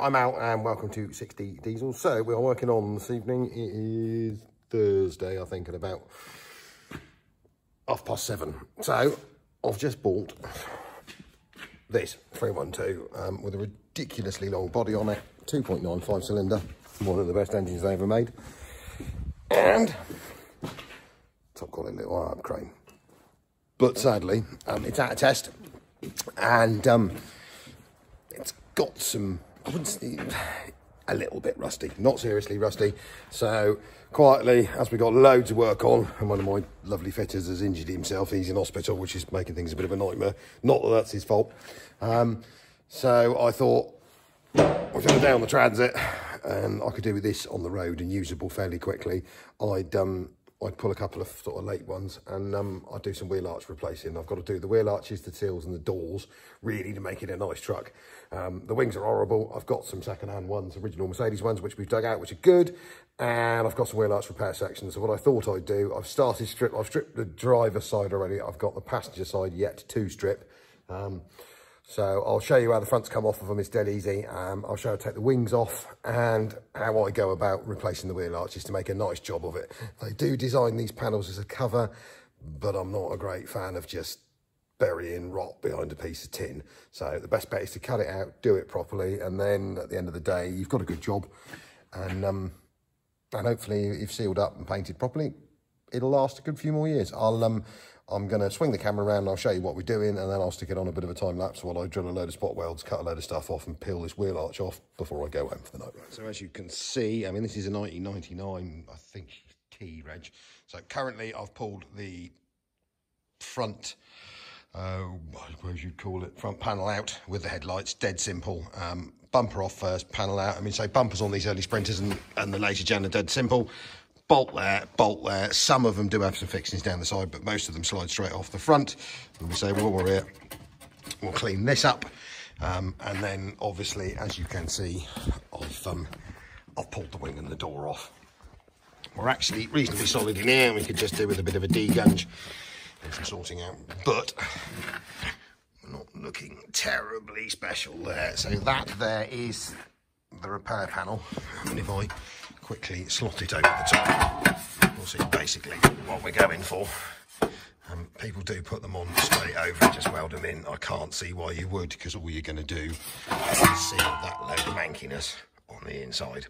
I'm Al and welcome to 6D Diesel. So we are working on this evening. It is Thursday, I think, at about half past seven. So I've just bought this 312 um, with a ridiculously long body on it, 2.95 cylinder, one of the best engines they ever made. And top quality little arm crane. But sadly, um, it's out of test and um, it's got some, I wouldn't say, a little bit rusty, not seriously rusty. So quietly, as we got loads of work on, and one of my lovely fitters has injured himself, he's in hospital, which is making things a bit of a nightmare. Not that that's his fault. Um, so I thought, got a day on the transit, and I could do with this on the road and usable fairly quickly. I'd um, I'd pull a couple of sort of late ones and um, I'd do some wheel arch replacing. I've got to do the wheel arches, the seals and the doors really to make it a nice truck. Um, the wings are horrible. I've got some second-hand ones, original Mercedes ones, which we've dug out, which are good. And I've got some wheel arch repair sections. So what I thought I'd do, I've started strip, I've stripped the driver side already. I've got the passenger side yet to strip. Um, so I'll show you how the fronts come off of them. It's dead easy. Um, I'll show you how to take the wings off and how I go about replacing the wheel arches to make a nice job of it. They do design these panels as a cover, but I'm not a great fan of just burying rot behind a piece of tin. So the best bet is to cut it out, do it properly, and then at the end of the day, you've got a good job. And, um, and hopefully if you've sealed up and painted properly, it'll last a good few more years. I'll um, I'm going to swing the camera around and I'll show you what we're doing and then I'll stick it on a bit of a time lapse while I drill a load of spot welds, cut a load of stuff off and peel this wheel arch off before I go home for the night. So as you can see, I mean, this is a 1999, I think, T reg. So currently I've pulled the front, uh, I suppose you'd call it, front panel out with the headlights, dead simple. Um, bumper off first, panel out. I mean, say bumpers on these early Sprinters and, and the later gen are dead simple bolt there, bolt there. Some of them do have some fixings down the side, but most of them slide straight off the front. And we say, well, we're here, we'll clean this up. Um, and then obviously, as you can see, I've, um, I've pulled the wing and the door off. We're actually reasonably solid in here, we could just do with a bit of a degunge some sorting out, but not looking terribly special there. So that there is the repair panel. And if I quickly slot it over the top. We'll see basically what we're going for. Um, people do put them on straight over and just weld them in. I can't see why you would, because all you're going to do is seal that load of mankiness on the inside.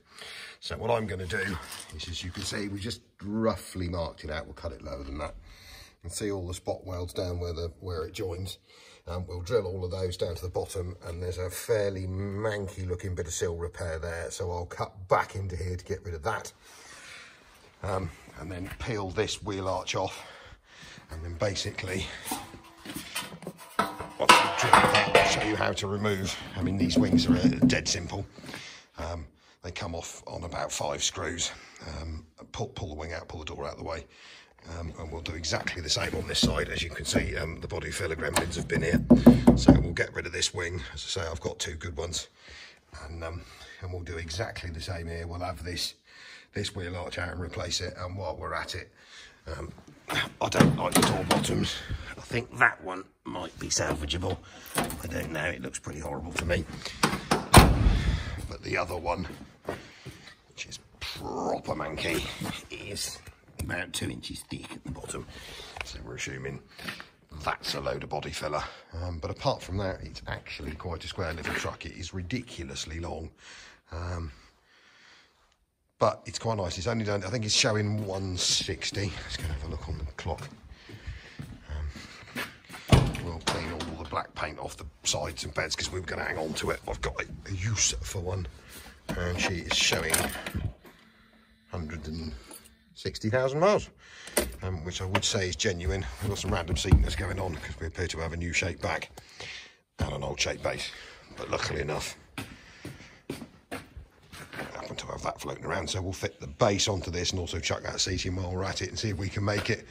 So what I'm going to do is, as you can see, we just roughly marked it out. We'll cut it lower than that. And see all the spot welds down where the where it joins. Um, we'll drill all of those down to the bottom and there's a fairly manky looking bit of seal repair there. So I'll cut back into here to get rid of that. Um, and then peel this wheel arch off. And then basically, I'll show you how to remove. I mean, these wings are uh, dead simple. Um, they come off on about five screws. Um, pull, pull the wing out, pull the door out of the way. Um, and we'll do exactly the same on this side. As you can see, um, the body filler gremlins have been here. So we'll get rid of this wing. As I say, I've got two good ones. And, um, and we'll do exactly the same here. We'll have this, this wheel arch out and replace it. And while we're at it, um, I don't like the door bottoms. I think that one might be salvageable. I don't know. It looks pretty horrible to me. But the other one, which is proper manky, is about two inches thick at the bottom. So we're assuming that's a load of body filler. Um, but apart from that, it's actually quite a square little truck. It is ridiculously long. Um, but it's quite nice. It's only done, I think it's showing 160. Let's go have a look on the clock. Um, we'll clean all the black paint off the sides and beds because we are going to hang on to it. I've got a use for one. And she is showing 100 and 60,000 miles, um, which I would say is genuine. We've got some random seatness going on because we appear to have a new shape back and an old shape base. But luckily enough, I happen to have that floating around, so we'll fit the base onto this and also chuck that seating while we're at it and see if we can make it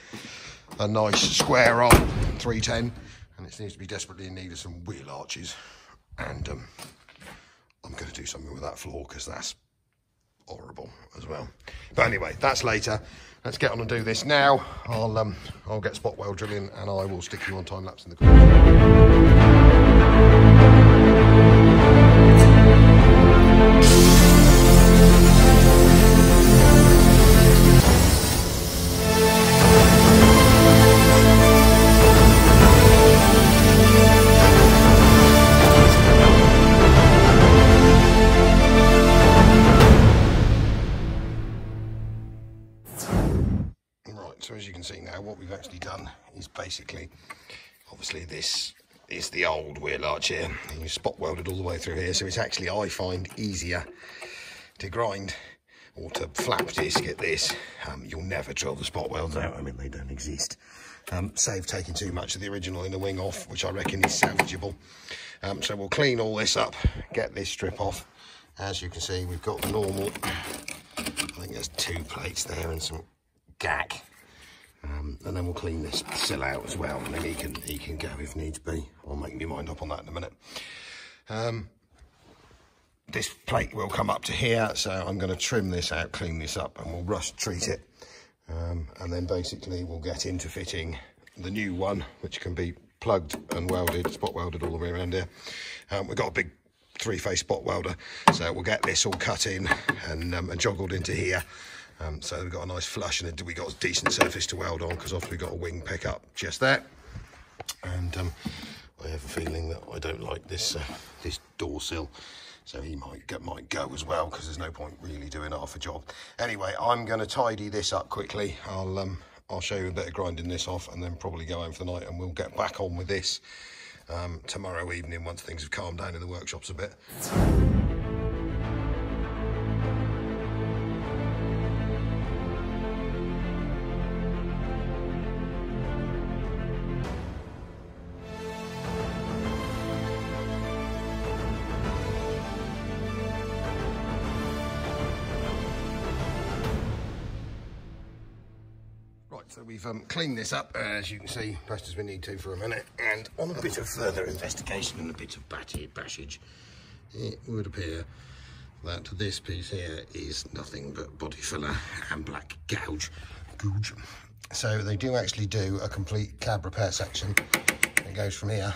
a nice square on 310. And it seems to be desperately in need of some wheel arches. And um, I'm going to do something with that floor because that's horrible as well. But anyway, that's later. Let's get on and do this now. I'll um, I'll get spot weld drilling and I will stick you on time lapse in the. Here. You spot welded all the way through here, so it's actually, I find, easier to grind or to flap disc at this. Um, you'll never drill the spot welds out. I mean, they don't exist. Um, save taking too much of the original inner wing off, which I reckon is salvageable. Um, so we'll clean all this up, get this strip off. As you can see, we've got the normal, I think there's two plates there and some gack. Um, and then we'll clean this sill out as well, and then he can he can go if needs be. I'll make my mind up on that in a minute. Um, this plate will come up to here, so I'm going to trim this out, clean this up, and we'll rust treat it. Um, and then basically we'll get into fitting the new one, which can be plugged and welded, spot welded all the way around here. Um, we've got a big three-phase spot welder, so we'll get this all cut in and, um, and joggled into here. Um, so we've got a nice flush and we got a decent surface to weld on because obviously we've got a wing pickup just there. And um, I have a feeling that I don't like this uh, this door sill. So he might get might go as well because there's no point really doing half a job. Anyway, I'm going to tidy this up quickly. I'll um, I'll show you a bit of grinding this off and then probably go home for the night and we'll get back on with this um, tomorrow evening once things have calmed down in the workshops a bit. We've um, cleaned this up, as you can see, best as we need to for a minute. And on a bit of further investigation and a bit of battery bashage, it would appear that this piece here is nothing but body filler and black gouge. gouge. So they do actually do a complete cab repair section. It goes from here,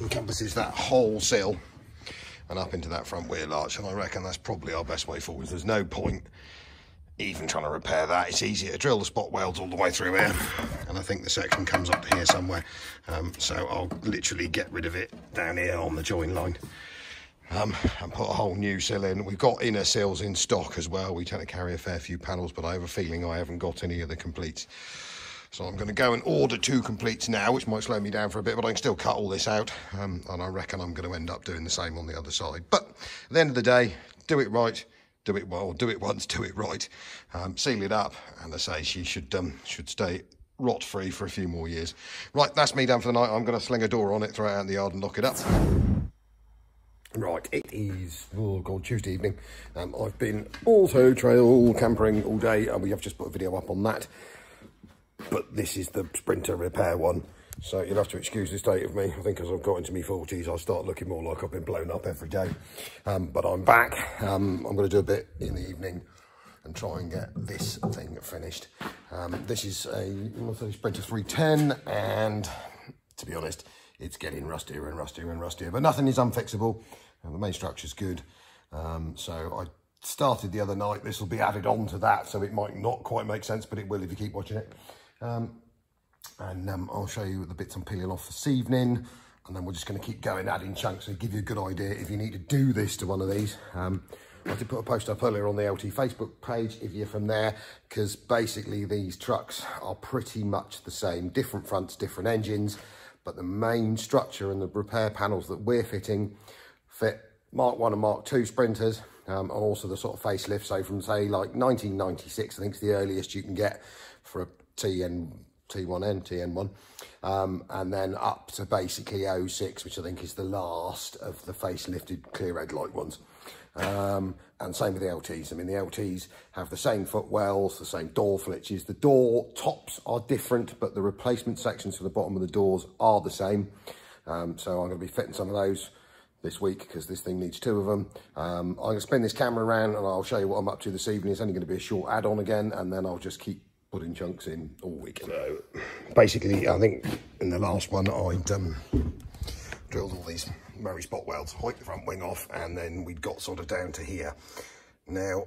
encompasses that whole sill and up into that front wheel arch. And I reckon that's probably our best way forward. There's no point even trying to repair that, it's easier to drill the spot welds all the way through here. And I think the section comes up to here somewhere. Um, so I'll literally get rid of it down here on the join line. Um, and put a whole new sill in. We've got inner sills in stock as well. We tend to carry a fair few panels, but I have a feeling I haven't got any of the completes. So I'm going to go and order two completes now, which might slow me down for a bit, but I can still cut all this out. Um, and I reckon I'm going to end up doing the same on the other side. But at the end of the day, do it right, do it well, do it once, do it right, um, seal it up, and they say she should um, should stay rot free for a few more years. Right, that's me done for the night. I'm going to sling a door on it, throw it out in the yard, and lock it up. Right, it is oh God, Tuesday evening. Um, I've been also trail campering all day, and we have just put a video up on that. But this is the Sprinter repair one. So you'll have to excuse the state of me. I think as I've got into my 40s, I'll start looking more like I've been blown up every day. Um, but I'm back. Um, I'm going to do a bit in the evening and try and get this thing finished. Um, this is a Sprinter 310 and to be honest, it's getting rustier and rustier and rustier, but nothing is unfixable. And the main structure's good. Um, so I started the other night. This will be added on to that, so it might not quite make sense, but it will if you keep watching it. Um, and um, I'll show you the bits I'm peeling off this evening and then we're just going to keep going adding chunks to give you a good idea if you need to do this to one of these. Um, I did put a post up earlier on the LT Facebook page if you're from there because basically these trucks are pretty much the same. Different fronts different engines but the main structure and the repair panels that we're fitting fit Mark 1 and Mark 2 sprinters um, and also the sort of facelift. So from say like 1996 I think is the earliest you can get for a TN T1N, TN1, um, and then up to basically 06, which I think is the last of the facelifted clear headlight ones. Um, and same with the LTs. I mean, the LTs have the same footwells, the same door flitches. The door tops are different, but the replacement sections for the bottom of the doors are the same. Um, so I'm going to be fitting some of those this week because this thing needs two of them. Um, I'm going to spin this camera around and I'll show you what I'm up to this evening. It's only going to be a short add-on again, and then I'll just keep putting chunks in all weekend. So basically, I think in the last one, I'd um, drilled all these Murray spot welds, hoiked the front wing off, and then we'd got sort of down to here. Now,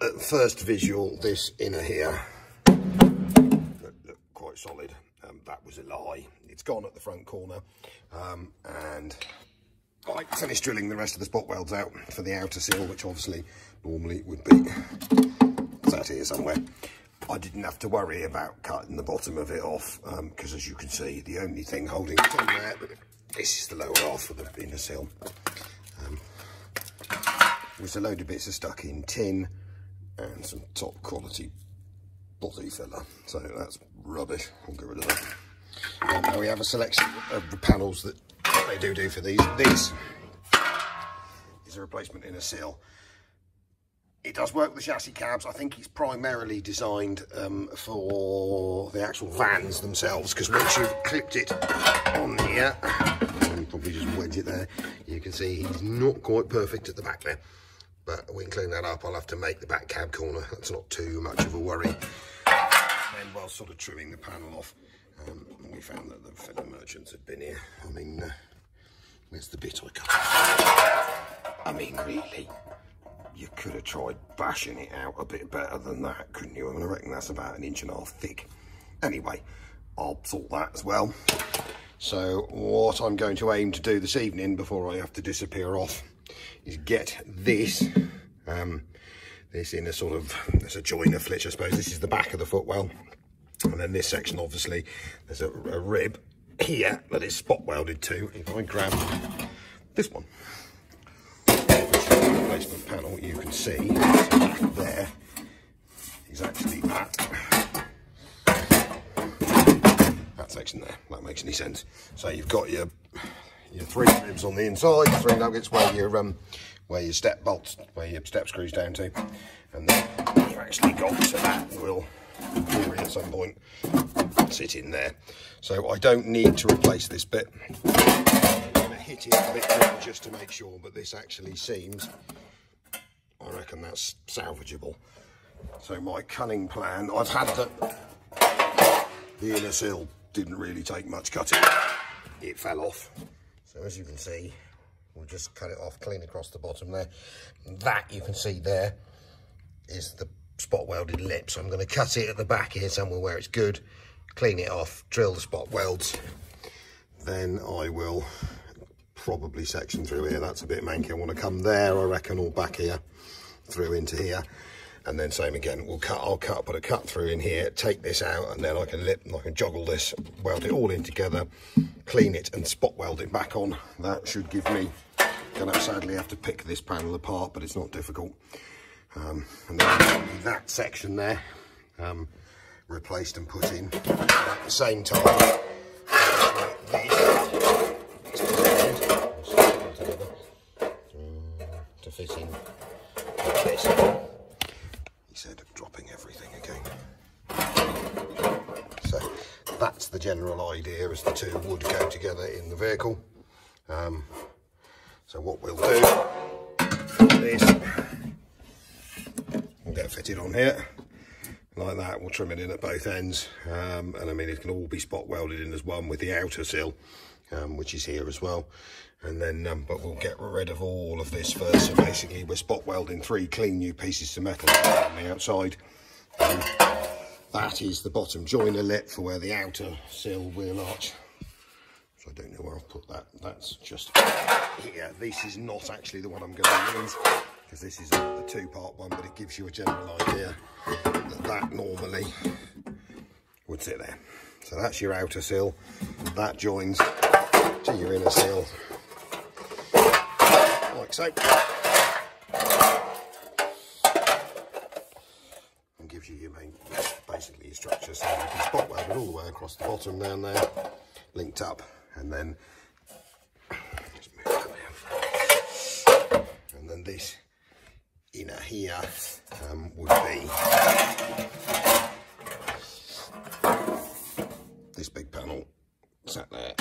at first visual, this inner here looked, looked quite solid. Um, that was a lie. It's gone at the front corner. Um, and I finished drilling the rest of the spot welds out for the outer seal, which obviously normally would be sat here somewhere. I didn't have to worry about cutting the bottom of it off because um, as you can see, the only thing holding it on there, this is the lower half of the inner sill. Um, there's a load of bits of stuck in tin and some top quality body filler. So that's rubbish. I'll get rid of that. Um, now we have a selection of the panels that they do do for these. This is a replacement inner sill. It does work with the chassis cabs. I think it's primarily designed um, for the actual vans themselves because once you've clipped it on here, probably just wedge it there, you can see he's not quite perfect at the back there. But we can clean that up. I'll have to make the back cab corner. That's not too much of a worry. And while sort of trimming the panel off, um, we found that the fellow merchants had been here. I mean, uh, where's the bit I cut? I mean, really? You could have tried bashing it out a bit better than that, couldn't you? I, reckon that's about an inch and a half thick. Anyway, I'll sort that as well. So what I'm going to aim to do this evening before I have to disappear off is get this, um, this in a sort of, there's a joiner flitch, I suppose. This is the back of the footwell. And then this section, obviously, there's a, a rib here that is spot welded to. If I grab this one, panel, you can see there is actually that, that section there. That makes any sense. So you've got your your three ribs on the inside, three nuggets where your um where your step bolts, where your step screws down to, and then you've actually got to that will at some point sit in there. So I don't need to replace this bit I'm going to hit it a bit just to make sure, but this actually seems I reckon that's salvageable. So my cunning plan, I've had the, the inner didn't really take much cutting. It fell off. So as you can see, we'll just cut it off clean across the bottom there. That you can see there is the spot welded lip. So I'm going to cut it at the back here somewhere where it's good, clean it off, drill the spot welds. Then I will probably section through here. That's a bit manky. I want to come there, I reckon, or back here through into here and then same again we'll cut i'll cut put a cut through in here take this out and then i can lip i can joggle this weld it all in together clean it and spot weld it back on that should give me gonna sadly have to pick this panel apart but it's not difficult um, and then that section there um, replaced and put in at the same time to fit in He said, dropping everything again. So that's the general idea as the two would go together in the vehicle. Um, so what we'll do is we'll get fitted on here like that. We'll trim it in at both ends. Um, and I mean, it can all be spot welded in as one with the outer sill, um, which is here as well. And then um, but we'll get rid of all of this first. So basically we're spot welding three clean new pieces of metal on the outside. Um, that is the bottom joiner lip for where the outer sill wheel arch. So I don't know where I've put that. That's just here. This is not actually the one I'm going to use because this is a, a two-part one but it gives you a general idea that that normally would sit there. So that's your outer sill that joins to your inner sill like so. And gives you your main, basically your structure. So you can spot weld it all the way across the bottom down there, linked up, and then and then this inner here um, would be this big panel sat there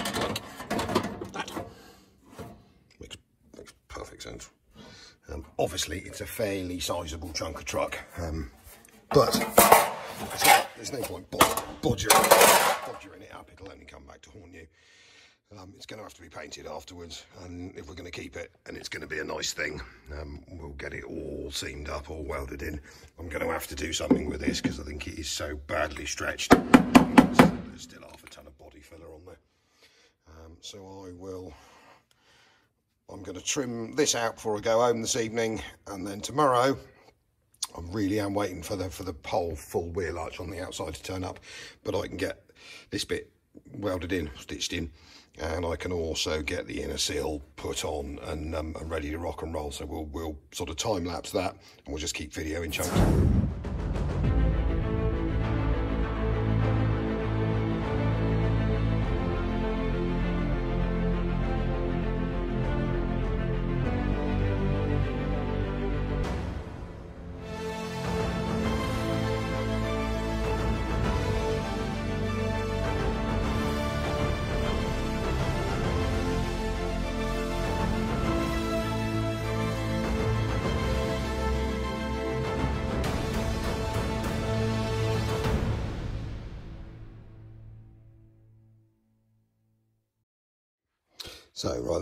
sense. Um, obviously, it's a fairly sizable chunk of truck, um, but there's no point bodgering, bodgering it up. It'll only come back to haunt you. Um, it's going to have to be painted afterwards, and if we're going to keep it, and it's going to be a nice thing, um, we'll get it all seamed up, all welded in. I'm going to have to do something with this because I think it is so badly stretched. There's still half a ton of body filler on there. Um, so I will I'm going to trim this out before I go home this evening and then tomorrow I really am waiting for the for the whole full wheel arch on the outside to turn up, but I can get this bit welded in, stitched in, and I can also get the inner seal put on and, um, and ready to rock and roll. So we'll we'll sort of time lapse that, and we'll just keep video in chunks.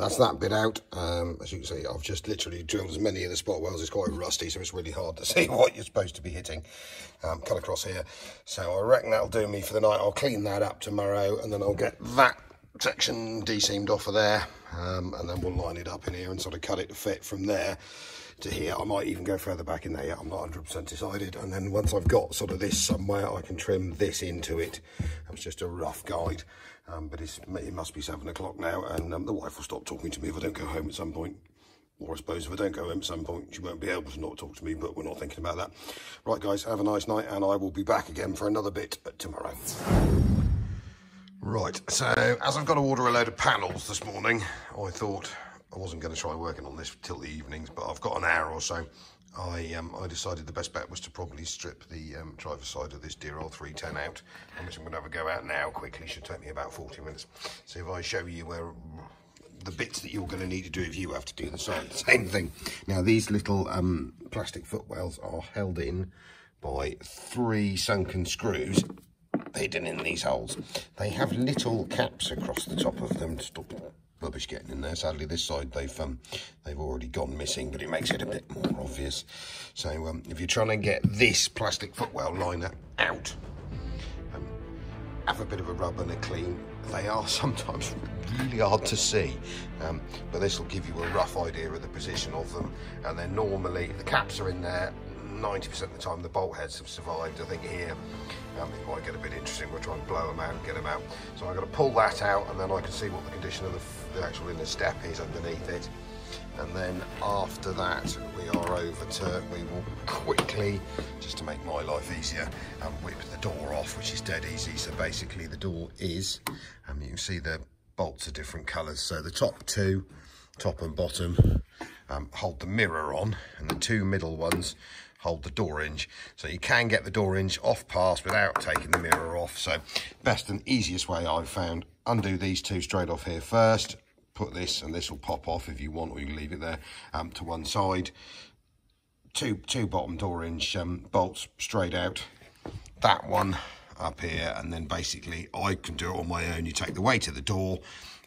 That's that bit out. Um, as you can see, I've just literally drilled as many of the spot wells. It's quite rusty, so it's really hard to see what you're supposed to be hitting. Um, cut across here. So I reckon that'll do me for the night. I'll clean that up tomorrow, and then I'll get that section de-seamed off of there. Um, and then we'll line it up in here and sort of cut it to fit from there to here. I might even go further back in there. I'm not 100% decided. And then once I've got sort of this somewhere, I can trim this into it. That was just a rough guide. Um, but it must be seven o'clock now, and um, the wife will stop talking to me if I don't go home at some point. Or I suppose if I don't go home at some point, she won't be able to not talk to me, but we're not thinking about that. Right, guys, have a nice night, and I will be back again for another bit tomorrow. Right, so as I've got to order a load of panels this morning, I thought I wasn't going to try working on this till the evenings, but I've got an hour or so. I um, I decided the best bet was to probably strip the um, driver's side of this dear old 310 out, I'm going to have a go out now quickly. Should take me about 40 minutes. So if I show you where the bits that you're going to need to do if you have to do the same, same thing. Now these little um, plastic footwells are held in by three sunken screws hidden in these holes. They have little caps across the top of them to stop rubbish getting in there. Sadly, this side they've um, they've already gone missing, but it makes it a bit more obvious. So um, if you're trying to get this plastic footwell liner out, um, have a bit of a rub and a clean. They are sometimes really hard to see, um, but this will give you a rough idea of the position of them. And then normally the caps are in there 90% of the time the bolt heads have survived. I think here um, it might get a bit interesting. We'll try and blow them out and get them out. So I'm going to pull that out and then I can see what the condition of the, the actual inner step is underneath it. And then after that, we are over to, we will quickly, just to make my life easier, um, whip the door off, which is dead easy. So basically the door is, um, you can see the bolts are different colours. So the top two, top and bottom, um, hold the mirror on and the two middle ones hold the door hinge. So you can get the door hinge off pass without taking the mirror off. So best and easiest way I've found, undo these two straight off here first, put this and this will pop off if you want or you can leave it there um, to one side. Two, two bottom door hinge um, bolts straight out. That one up here and then basically I can do it on my own. You take the weight of the door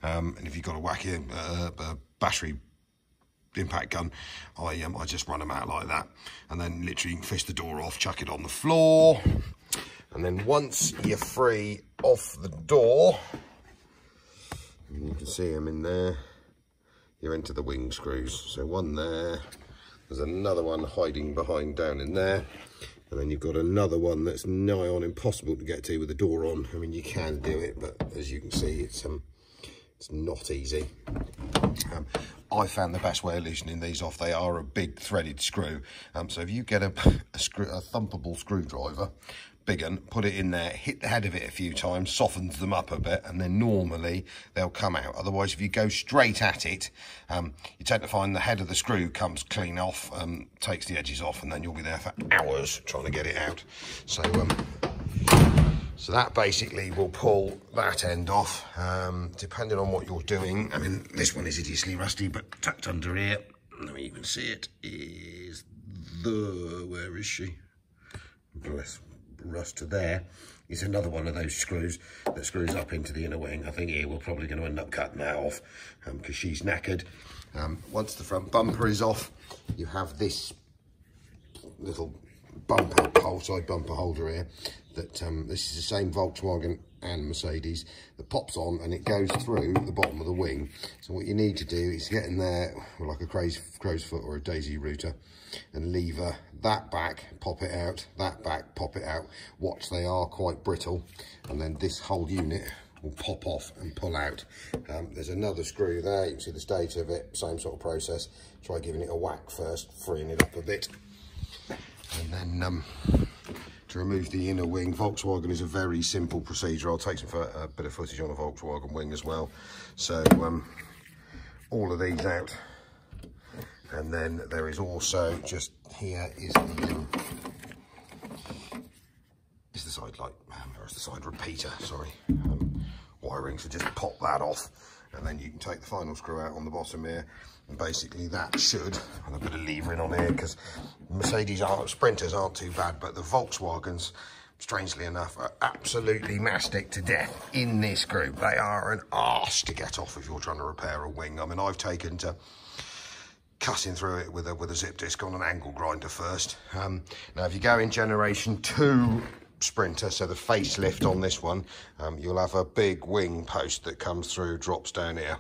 um, and if you've got a wacky uh, a battery impact gun, I um, I just run them out like that. And then literally fish the door off, chuck it on the floor. And then once you're free off the door, you can see them in there, you're into the wing screws. So one there, there's another one hiding behind down in there. And then you've got another one that's nigh on impossible to get to with the door on. I mean, you can do it, but as you can see, it's um, it's not easy. Um, I found the best way of loosening these off. They are a big threaded screw. Um, so if you get a, a, screw, a thumpable screwdriver, big one, put it in there, hit the head of it a few times, softens them up a bit, and then normally they'll come out. Otherwise, if you go straight at it, um, you tend to find the head of the screw comes clean off, um, takes the edges off, and then you'll be there for hours trying to get it out. So, um, so that basically will pull that end off, um, depending on what you're doing. I mean, this one is hideously rusty, but tucked under here, mean, you can see it, is the, where is she? Bless, rust to there is another one of those screws that screws up into the inner wing. I think here we're probably going to end up cutting that off because um, she's knackered. Um, once the front bumper is off, you have this little bumper, whole side bumper holder here that um, this is the same Volkswagen and Mercedes that pops on and it goes through the bottom of the wing. So what you need to do is get in there with like a crow's, crow's foot or a daisy router and lever that back, pop it out, that back, pop it out. Watch, they are quite brittle. And then this whole unit will pop off and pull out. Um, there's another screw there, you can see the state of it, same sort of process. Try giving it a whack first, freeing it up a bit. And then um, to remove the inner wing, Volkswagen is a very simple procedure. I'll take some for a bit of footage on a Volkswagen wing as well. So um, all of these out. And then there is also just here is the um, is the side light, um, or is the side repeater, sorry, um, wiring. So just pop that off and then you can take the final screw out on the bottom here. And basically that should, and a lever in on here because Mercedes aren't, Sprinters aren't too bad, but the Volkswagens, strangely enough, are absolutely mastic to death in this group. They are an arse to get off if you're trying to repair a wing. I mean, I've taken to cutting through it with a with a zip disc on an angle grinder first. Um, now, if you go in generation two Sprinter, so the facelift on this one, um, you'll have a big wing post that comes through, drops down here.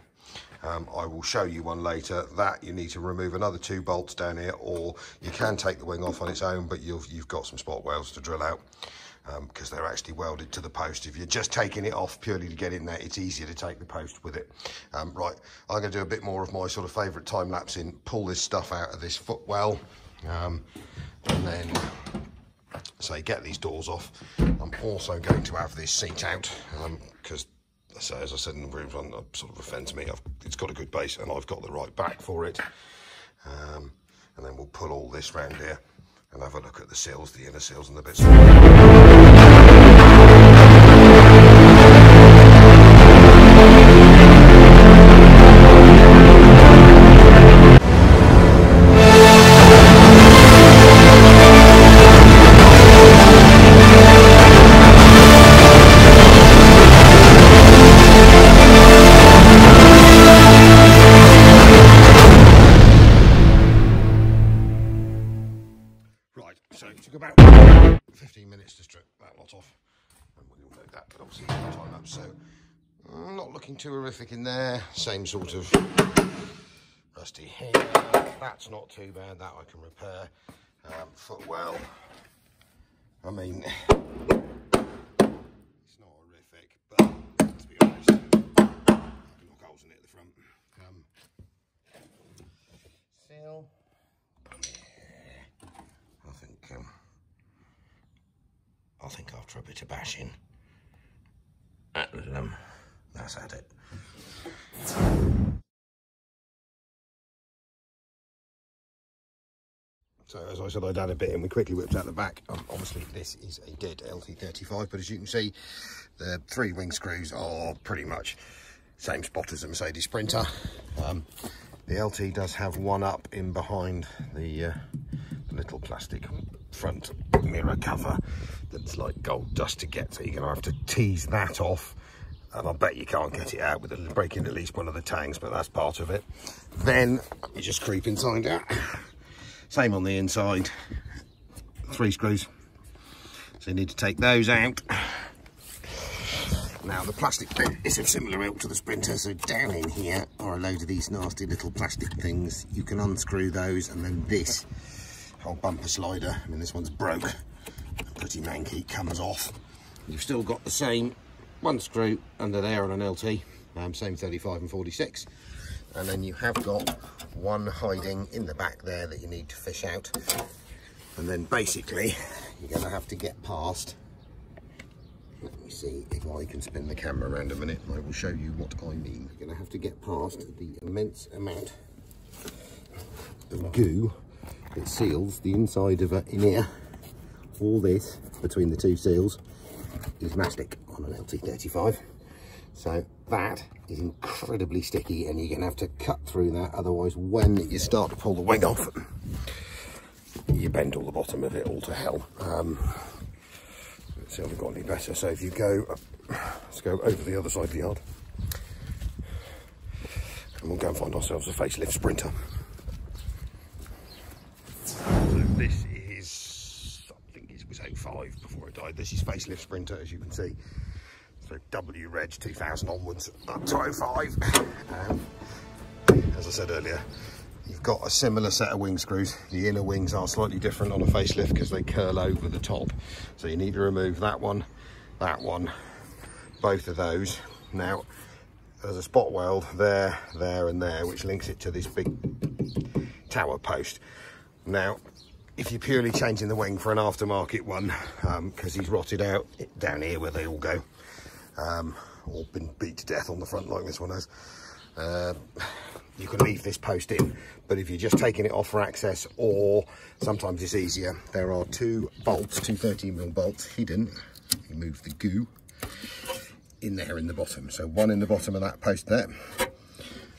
Um, I will show you one later. That you need to remove another two bolts down here, or you can take the wing off on its own, but you've, you've got some spot welds to drill out because um, they're actually welded to the post. If you're just taking it off purely to get in there, it's easier to take the post with it. Um, right, I'm going to do a bit more of my sort of favourite time lapse in, pull this stuff out of this footwell, um, and then say get these doors off. I'm also going to have this seat out because. So as I said in the room, on sort of offends me. I've, it's got a good base and I've got the right back for it. Um, and then we'll pull all this round here and have a look at the seals, the inner seals and the bits. Too horrific in there. Same sort of rusty here. That's not too bad. That I can repair. Um, footwell. I mean, it's not horrific, but to be honest, I can knock holes in it at the front. Um, seal. I think um, I think after a bit of bashing, that will um, that's at it. So as I said, I'd add a bit and we quickly whipped out the back. Um, obviously, this is a dead LT35, but as you can see, the three wing screws are pretty much same spot as a Mercedes Sprinter. Um, the LT does have one up in behind the, uh, the little plastic front mirror cover that's like gold dust to get, so you're going to have to tease that off and I bet you can't get it out with breaking at least one of the tangs, but that's part of it. Then you just creep inside out. Same on the inside, three screws. So you need to take those out. Now the plastic bit is of similar ilk to the Sprinter, so down in here are a load of these nasty little plastic things. You can unscrew those and then this whole bumper slider, I mean this one's broke, pretty manky, comes off. You've still got the same one screw under there on an LT, um, same 35 and 46. And then you have got one hiding in the back there that you need to fish out. And then basically, you're going to have to get past. Let me see if I can spin the camera around a minute. And I will show you what I mean. You're going to have to get past the immense amount of goo that seals the inside of a in here. All this between the two seals is mastic on an LT35. So that is incredibly sticky and you're to have to cut through that. Otherwise, when you start to pull the wing off, you bend all the bottom of it all to hell. Um, let's see if we've got any better. So if you go, let's go over the other side of the yard. And we'll go and find ourselves a facelift Sprinter. So this is, I think it was 05 before it died. This is facelift Sprinter, as you can see So W Reg 2000 onwards up to 05. Um, as I said earlier, you've got a similar set of wing screws. The inner wings are slightly different on a facelift because they curl over the top. So you need to remove that one, that one, both of those. Now, there's a spot weld there, there and there, which links it to this big tower post. Now, if you're purely changing the wing for an aftermarket one, because um, he's rotted out down here where they all go, um, or been beat to death on the front like this one has, uh, you can leave this post in. But if you're just taking it off for access, or sometimes it's easier, there are two bolts, two 13mm bolts hidden. You move the goo in there in the bottom. So one in the bottom of that post there,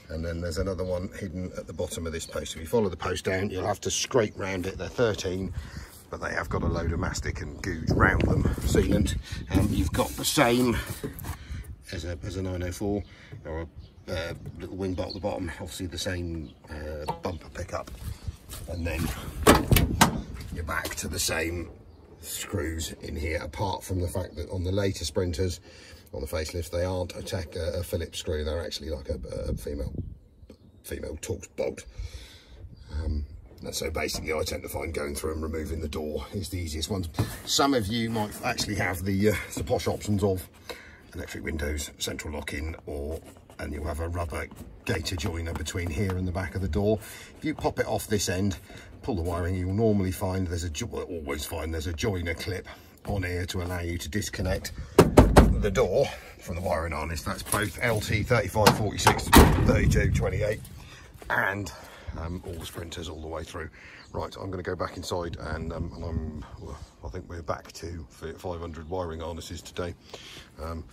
and then there's another one hidden at the bottom of this post. If you follow the post down, you'll have to scrape round it. They're 13, but they have got a load of mastic and googe round them, sealant. And you've got the same as a, as a 904, or a uh, little wing bolt at the bottom, obviously the same uh, bumper pickup. And then you're back to the same screws in here, apart from the fact that on the later Sprinters, on the facelift, they aren't a, tech, uh, a Phillips screw, they're actually like a, a female female Torx bolt. Um, so basically I tend to find going through and removing the door is the easiest one. Some of you might actually have the, uh, the posh options of electric windows, central lock-in, or and you'll have a rubber gator joiner between here and the back of the door. If you pop it off this end, pull the wiring, you'll normally find there's a, always find there's a joiner clip on here to allow you to disconnect the door from the wiring harness. That's both LT 3546 3228 and um, all the sprinters all the way through. Right, I'm going to go back inside and, um, and I'm, well, I think we're back to 500 wiring harnesses today. Um,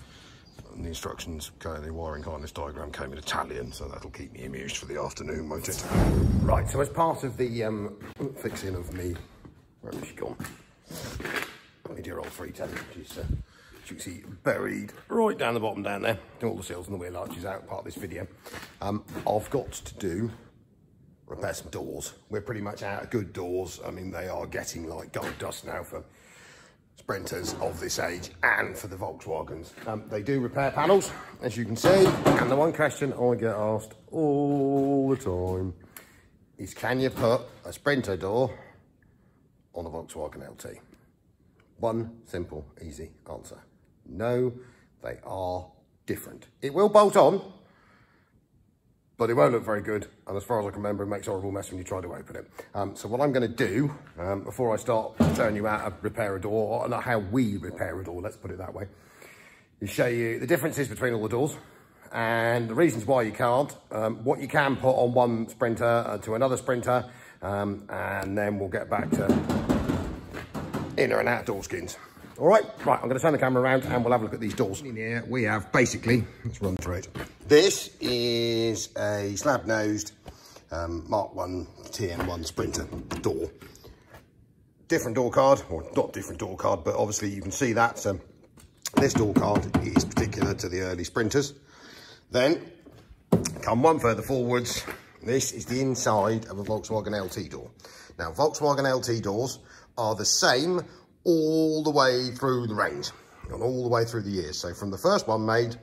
the instructions, the wiring harness diagram came in Italian, so that'll keep me amused for the afternoon, won't it? Right, so as part of the um, fixing of me, where has she gone? My dear old 310, she's uh, you can see buried right down the bottom down there. All the seals and the wheel arches out, part of this video. Um, I've got to do repair some doors. We're pretty much out of good doors. I mean, they are getting like gold dust now for Sprinters of this age and for the Volkswagens. Um, they do repair panels, as you can see. And the one question I get asked all the time is can you put a Sprinter door on a Volkswagen LT? One simple, easy answer. No, they are different. It will bolt on, but it won't look very good. And as far as I can remember, it makes a horrible mess when you try to open it. Um, so what I'm gonna do, um, before I start showing you how to repair a door, or how we repair a door, let's put it that way, is show you the differences between all the doors and the reasons why you can't, um, what you can put on one Sprinter uh, to another Sprinter, um, and then we'll get back to inner and outdoor skins. All right, right, I'm gonna turn the camera around and we'll have a look at these doors. In here, we have basically, let's run through it. This is a slab-nosed um, Mark 1 TN1 Sprinter door. Different door card, or not different door card, but obviously you can see that. Um, this door card is particular to the early Sprinters. Then, come one further forwards, this is the inside of a Volkswagen LT door. Now, Volkswagen LT doors are the same all the way through the range and all the way through the years. So from the first one made,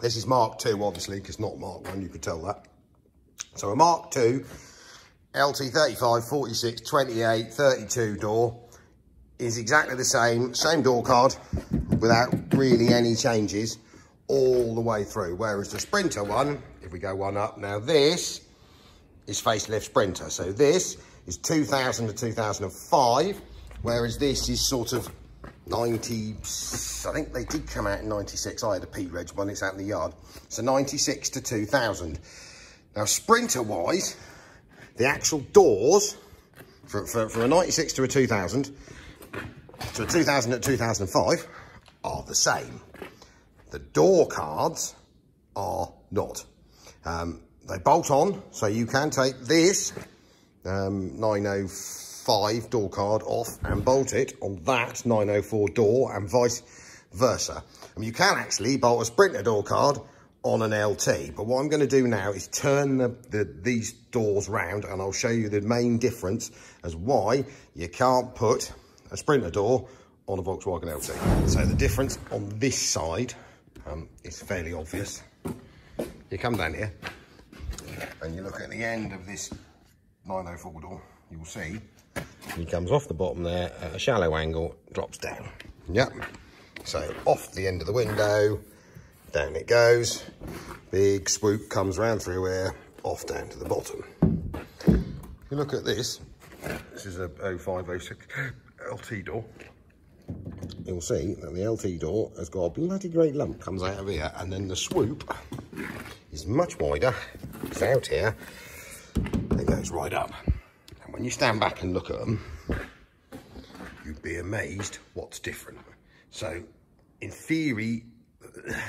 this is Mark II, obviously, because not Mark 1, you could tell that. So a Mark II, LT 35, 46, 28, 32 door is exactly the same, same door card without really any changes all the way through. Whereas the Sprinter one, if we go one up, now this is facelift Sprinter. So this is 2000 to 2005 Whereas this is sort of 90, I think they did come out in 96. I had a P-Reg one, it's out in the yard. So 96 to 2000. Now, Sprinter-wise, the actual doors, for, for, for a 96 to a 2000, to a 2000 to 2005, are the same. The door cards are not. Um, they bolt on, so you can take this um, 904 5 door card off and bolt it on that 904 door and vice versa. I mean, you can actually bolt a Sprinter door card on an LT, but what I'm going to do now is turn the, the, these doors round and I'll show you the main difference as why you can't put a Sprinter door on a Volkswagen LT. So the difference on this side um, is fairly obvious. You come down here and you look at the end of this 904 door, you'll see he comes off the bottom there at a shallow angle, drops down. Yep. So off the end of the window, down it goes. Big swoop comes round through here, off down to the bottom. If you look at this, this is a 0506 LT door. You'll see that the LT door has got a bloody great lump comes out of here and then the swoop is much wider. It's out here. It goes right up. You stand back and look at them, you'd be amazed what's different. So in theory,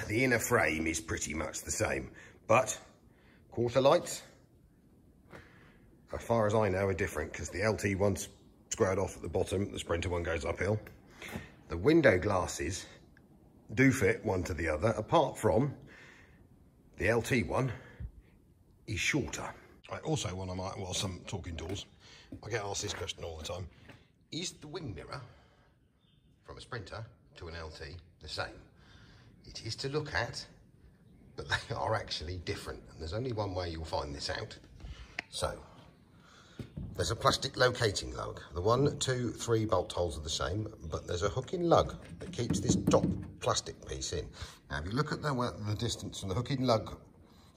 the inner frame is pretty much the same, but quarter lights, as far as I know, are different because the LT one's squared off at the bottom, the Sprinter one goes uphill. The window glasses do fit one to the other, apart from the LT one is shorter. Right, also, when I'm whilst I'm talking doors, I get asked this question all the time. Is the wing mirror from a Sprinter to an LT the same? It is to look at, but they are actually different. And there's only one way you'll find this out. So, there's a plastic locating lug. The one, two, three bolt holes are the same, but there's a hooking lug that keeps this top plastic piece in. Now, if you look at the, the distance from the hooking lug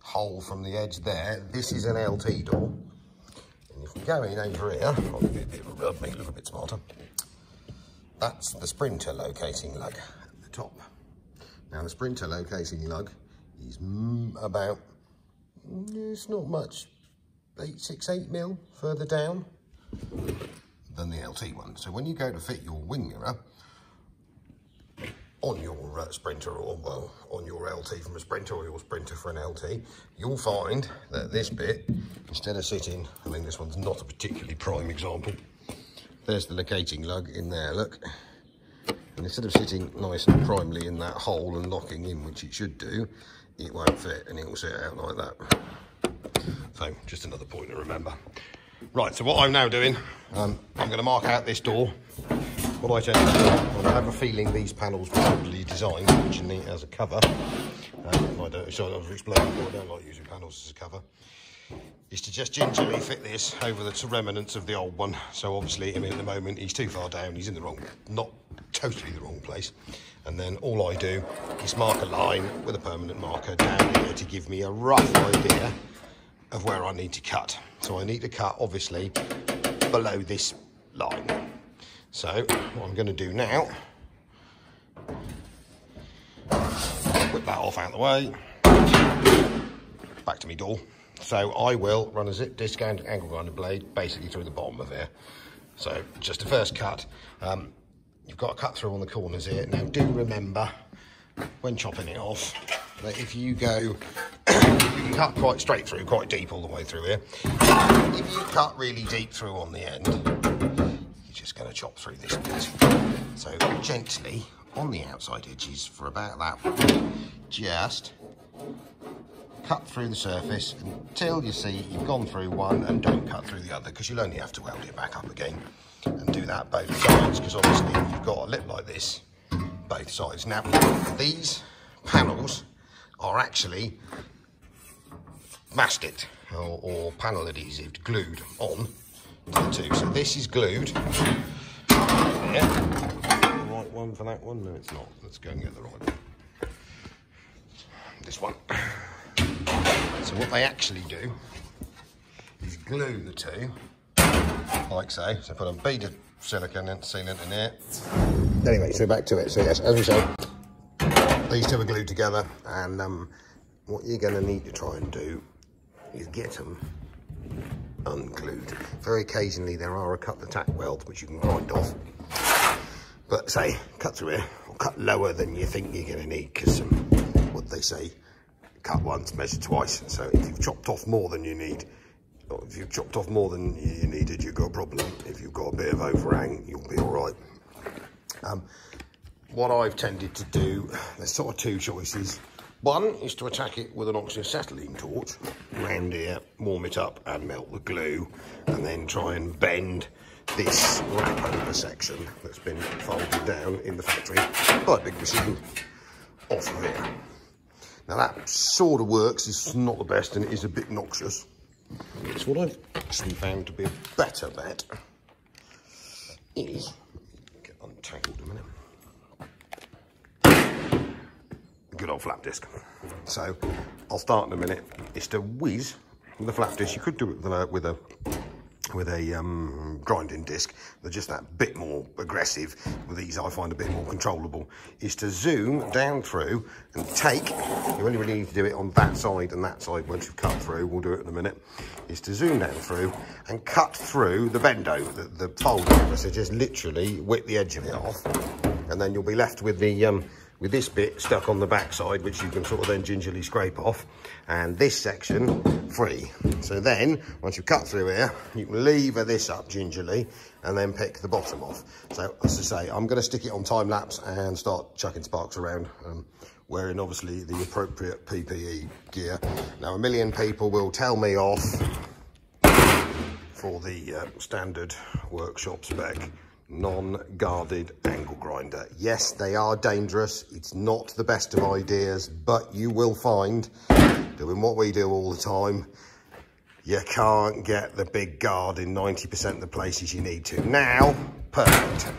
hole from the edge there, this is an LT door. If we go in over here, oh, I'll give it a bit of a rub, make it look bit smarter. That's the Sprinter locating lug at the top. Now, the Sprinter locating lug is mm, about, mm, it's not much, eight, six, eight mil further down than the LT one. So when you go to fit your wing mirror on your uh, Sprinter or well, on your LT from a Sprinter or your Sprinter for an LT, you'll find that this bit, instead of sitting, I mean this one's not a particularly prime example, there's the locating lug in there, look. And instead of sitting nice and primely in that hole and locking in, which it should do, it won't fit and it will sit out like that. So just another point to remember. Right, so what I'm now doing, um, I'm going to mark out this door. What I tend to do, I have a feeling these panels were probably designed originally as a cover. Um, I don't, I was explaining before, I don't like using panels as a cover. Is to just gingerly fit this over the remnants of the old one. So obviously, I mean, at the moment, he's too far down. He's in the wrong, not totally the wrong place. And then all I do is mark a line with a permanent marker down here to give me a rough idea of where I need to cut. So I need to cut, obviously, below this line. So what I'm going to do now, whip that off out of the way, back to me door. So I will run a zip disc and angle grinder blade basically through the bottom of here. So just a first cut. Um, you've got to cut through on the corners here. Now do remember when chopping it off that if you go, you can cut quite straight through, quite deep all the way through here. If you cut really deep through on the end, you're just going to chop through this bit. So gently on the outside edges for about that one, just cut through the surface until you see you've gone through one and don't cut through the other because you'll only have to weld it back up again and do that both sides because obviously you've got a lip like this both sides. Now these panels are actually mastic or, or panel adhesive glued on to the two. So this is glued. Yeah. The right one for that one? No, it's not. Let's go and get the right one. This one. So what they actually do is glue the two, like so. So put a bead of silicone and sealant in there. Anyway, so back to it. So yes, as we say, these two are glued together and um, what you're going to need to try and do is get them unglued. Very occasionally there are a couple of tack welds which you can grind off. But say, cut through here, or cut lower than you think you're going to need because um, what they say, cut once, measure twice. So if you've chopped off more than you need, or if you've chopped off more than you needed, you've got a problem. If you've got a bit of overhang, you'll be all right. Um, what I've tended to do, there's sort of two choices. One is to attack it with an oxyacetylene torch, round here, warm it up and melt the glue, and then try and bend this wrap over section that's been folded down in the factory by a big machine off of here. Now that sort of works, it's not the best and it is a bit noxious. It's what I've actually found to be a better bet is, get untangled a minute, good old flap disc. So I'll start in a minute, is to whiz the flap disc. You could do it with a, with a with a um, grinding disc, they're just that bit more aggressive. With these, I find a bit more controllable. Is to zoom down through and take. You only really need to do it on that side and that side once you've cut through. We'll do it in a minute. Is to zoom down through and cut through the bendo, the, the fold. So just literally whip the edge of it off, and then you'll be left with the um, with this bit stuck on the backside, which you can sort of then gingerly scrape off, and this section free. So then, once you cut through here, you can lever this up gingerly and then pick the bottom off. So as I say, I'm going to stick it on time lapse and start chucking sparks around. Um, wearing obviously the appropriate PPE gear. Now a million people will tell me off for the uh, standard workshop spec non-guarded angle grinder. Yes, they are dangerous. It's not the best of ideas, but you will find, doing what we do all the time, you can't get the big guard in 90% of the places you need to. Now, perfect.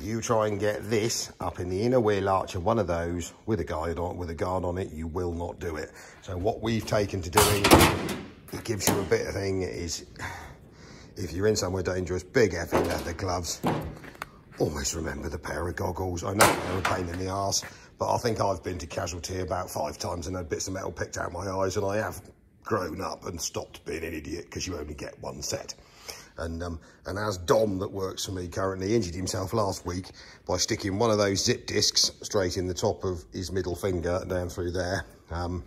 You try and get this up in the inner wheel arch of one of those with a guide on with a guard on it, you will not do it. So what we've taken to doing, it gives you a bit of thing, is if you're in somewhere dangerous, big heavy leather gloves. Always remember the pair of goggles. I know they're a pain in the arse, but I think I've been to casualty about five times and had bits of metal picked out my eyes, and I have grown up and stopped being an idiot because you only get one set. And, um, and as Dom, that works for me currently, injured himself last week by sticking one of those zip discs straight in the top of his middle finger down through there. Um,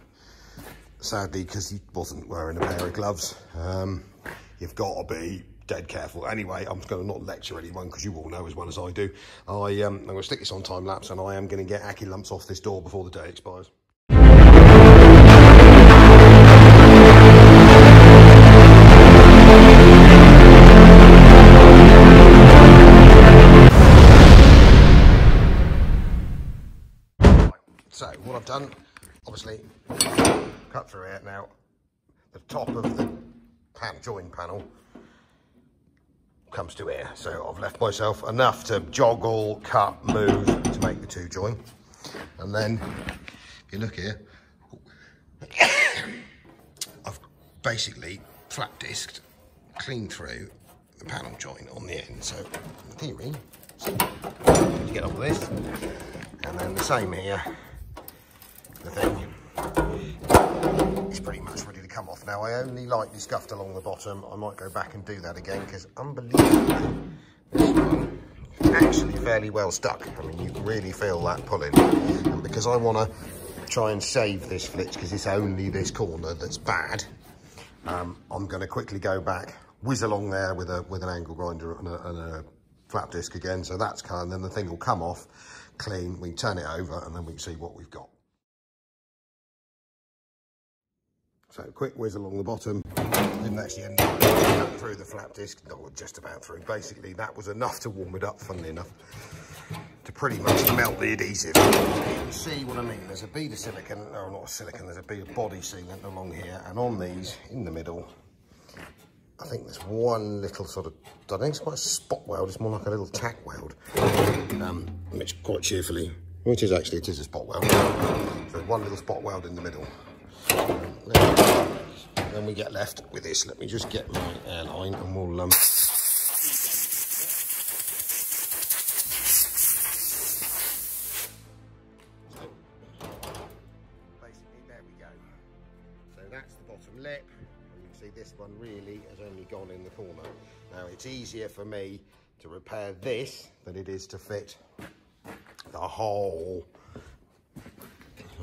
sadly, because he wasn't wearing a pair of gloves. Um, you've got to be dead careful. Anyway, I'm going to not lecture anyone because you all know as well as I do. I, um, I'm going to stick this on time lapse and I am going to get Accy lumps off this door before the day expires. So what I've done, obviously, cut through it now. The top of the pan join panel comes to here. So I've left myself enough to joggle, cut, move to make the two join. And then, if you look here, I've basically flap disked, clean through the panel joint on the end. So in theory, you get off this. And then the same here, the thing is pretty much come off. Now I only lightly scuffed along the bottom. I might go back and do that again because unbelievably, this one actually fairly well stuck. I mean, you can really feel that pulling. And because I want to try and save this flitch because it's only this corner that's bad, um, I'm going to quickly go back, whiz along there with a with an angle grinder and a, and a flap disc again. So that's kind, then the thing will come off clean. We turn it over and then we can see what we've got. So quick whiz along the bottom. Didn't actually end up through the flap disc, no, just about through. Basically, that was enough to warm it up, funnily enough, to pretty much melt the adhesive. You can see what I mean. There's a bead of silicon, no, not a silicon, there's a bead of body sealant along here. And on these, in the middle, I think there's one little sort of, I think it's quite a spot weld, it's more like a little tack weld, um, which quite cheerfully, which is actually, it is a spot weld. So one little spot weld in the middle. Then we get left with this. Let me just get my airline and we'll um, there we go. So that's the bottom lip. And you can see this one really has only gone in the corner. Now it's easier for me to repair this than it is to fit the whole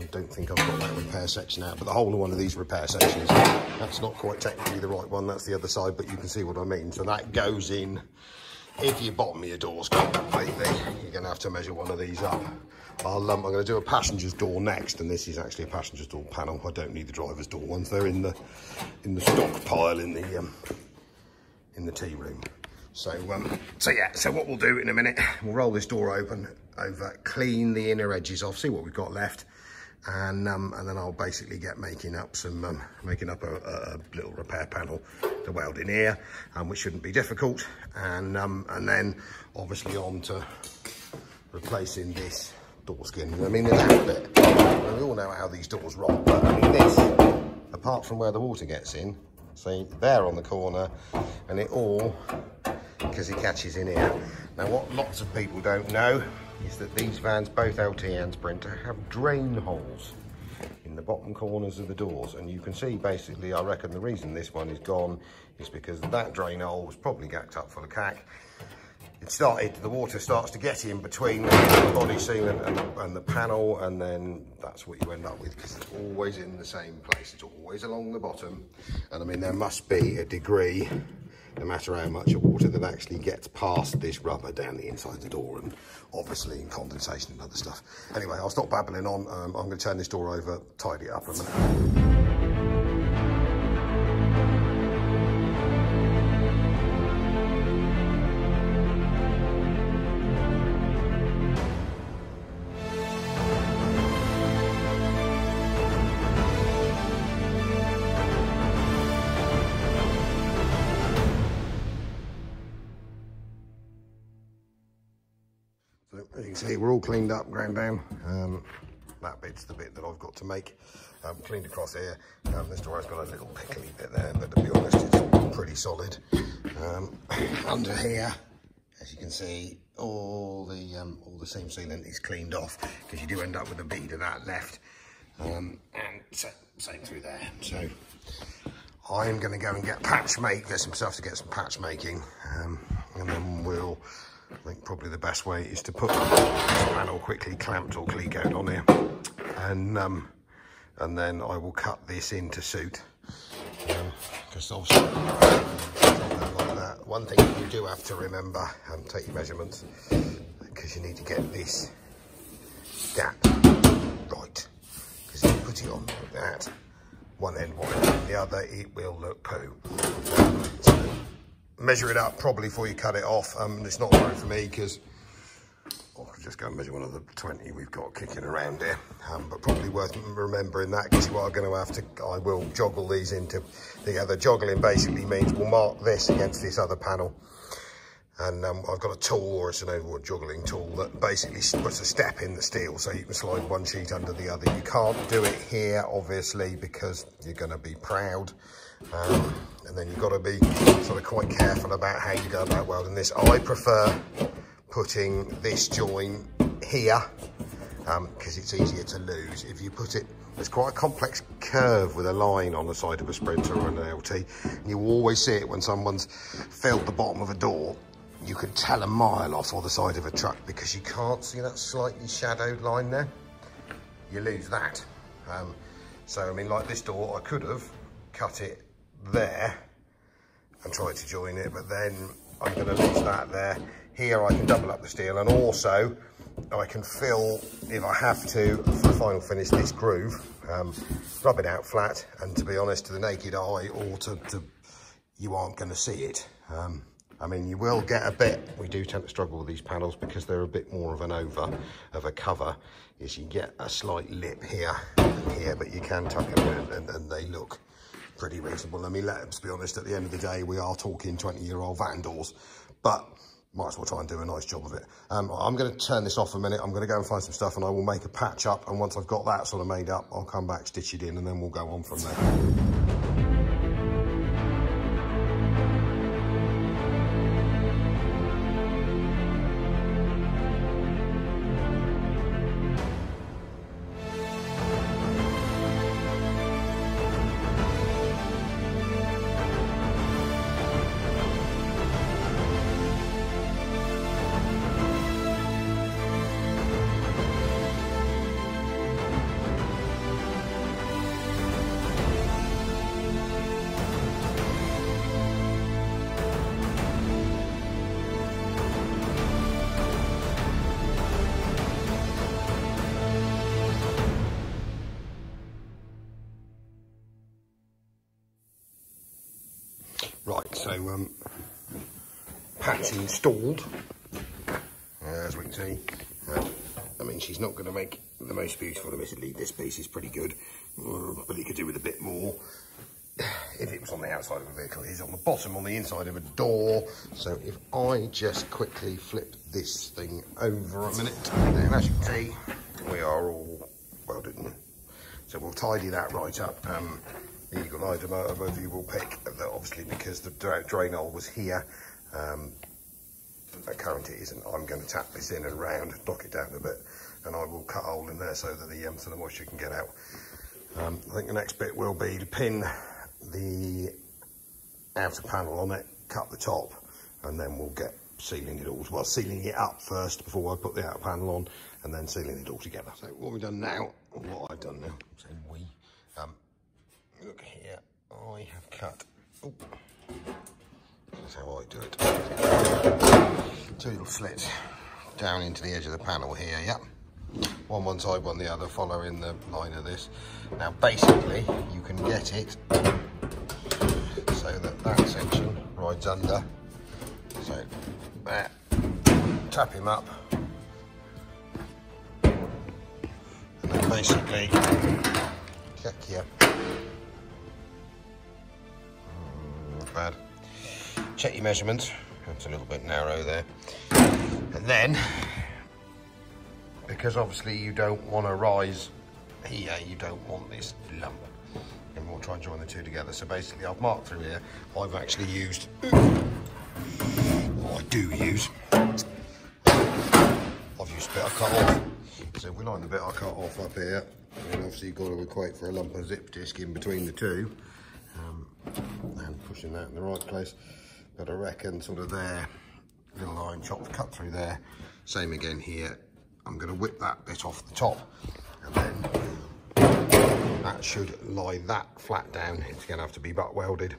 I don't think I've got that repair section out, but the whole of one of these repair sections, that's not quite technically the right one, that's the other side, but you can see what I mean. So that goes in, if your bottom of your door's completely, you're gonna have to measure one of these up. I'll, um, I'm gonna do a passenger's door next, and this is actually a passenger's door panel. I don't need the driver's door ones. They're in the in the stock pile in the um, in the tea room. So, um, so yeah, so what we'll do in a minute, we'll roll this door open over, clean the inner edges off, see what we've got left. And, um, and then I'll basically get making up some, um, making up a, a, little repair panel to weld in here, um, which shouldn't be difficult. And, um, and then obviously on to replacing this door skin. I mean, bit, we all know how these doors roll, but I mean this, apart from where the water gets in, see, there on the corner, and it all, because it catches in here. Now, what lots of people don't know is that these vans, both LT and Sprinter, have drain holes in the bottom corners of the doors. And you can see, basically, I reckon the reason this one is gone is because that drain hole was probably gacked up full of cack it started, the water starts to get in between the body sealant and the, and the panel, and then that's what you end up with because it's always in the same place. It's always along the bottom. And I mean, there must be a degree, no matter how much of water that actually gets past this rubber down the inside of the door, and obviously in condensation and other stuff. Anyway, I'll stop babbling on. Um, I'm going to turn this door over, tidy it up. See, we're all cleaned up, ground down. Um, that bit's the bit that I've got to make. Um, cleaned across here. Um, this door has got a little pickly bit there, but to be honest, it's pretty solid. Um, under here, as you can see, all the um, all the seam sealant is cleaned off because you do end up with a bead of that left. Um, and same through there. So I'm going to go and get patch make. There's some stuff to get some patch making, um, and then we'll I think probably the best way is to put this panel quickly clamped or clecoed on here. And, um, and then I will cut this into suit. Because um, obviously, like that. One thing you do have to remember, and take your measurements, because you need to get this gap right. Because if you put it on like that, one end wide, the other, it will look poo. Measure it up probably before you cut it off. Um, it's not right for me because oh, I'll just go and measure one of the 20 we've got kicking around here. Um, but probably worth remembering that because you are going to have to, I will joggle these into together. Joggling basically means we'll mark this against this other panel. And um, I've got a tool, or it's an overwood joggling tool, that basically puts a step in the steel so you can slide one sheet under the other. You can't do it here, obviously, because you're going to be proud. Um, and then you've got to be sort of quite careful about how you go about welding this. I prefer putting this joint here because um, it's easier to lose. If you put it, it's quite a complex curve with a line on the side of a Sprinter or an LT. And you always see it when someone's filled the bottom of a door. You can tell a mile off or the side of a truck because you can't see that slightly shadowed line there. You lose that. Um, so, I mean, like this door, I could have cut it there and try to join it, but then I'm going to lose that there. Here I can double up the steel and also I can fill, if I have to, for the final finish, this groove, um, rub it out flat, and to be honest, to the naked eye, or to, to you aren't going to see it. Um, I mean, you will get a bit, we do tend to struggle with these panels because they're a bit more of an over, of a cover, is you get a slight lip here and here, but you can tuck them in and, and they look pretty reasonable. I mean, let's be honest, at the end of the day, we are talking 20-year-old vandals, but might as well try and do a nice job of it. Um, I'm going to turn this off for a minute. I'm going to go and find some stuff and I will make a patch up. And once I've got that sort of made up, I'll come back, stitch it in, and then we'll go on from there. Piece is pretty good, but it could do with a bit more if it was on the outside of a vehicle. It's on the bottom, on the inside of a door. So if I just quickly flip this thing over a minute, as you can see, we are all welded in. So we'll tidy that right up. Um, the Eagle Eye Automotive will pick that obviously because the drain hole was here, um, at current it isn't. I'm going to tap this in and round, knock it down a bit, and I will cut a hole in there so that the, um, so the moisture can get out. Um, I think the next bit will be to pin the outer panel on it, cut the top, and then we'll get sealing it all. Well, sealing it up first before I put the outer panel on, and then sealing it all together. So what we've done now, what I've done now, so we, um, look here, I have cut, oh, that's how I do it. Two little slits down into the edge of the panel here, yep. One one side, one the other, following the line of this. Now basically, you can get it so that that section rides under. So there, tap him up. And then basically, check here. Mm, bad. Check your measurements. It's a little bit narrow there. And then, because obviously you don't want to rise here, you don't want this lump and we'll try and join the two together. So basically I've marked through here, I've actually used, what I do use, I've used a bit I cut off. So we like the bit I cut off up here, and obviously you've got to equate for a lump of zip disc in between the two, um, and pushing that in the right place. But I reckon sort of there, little line chopped cut through there. Same again here. I'm going to whip that bit off the top and then that should lie that flat down. It's going to have to be butt welded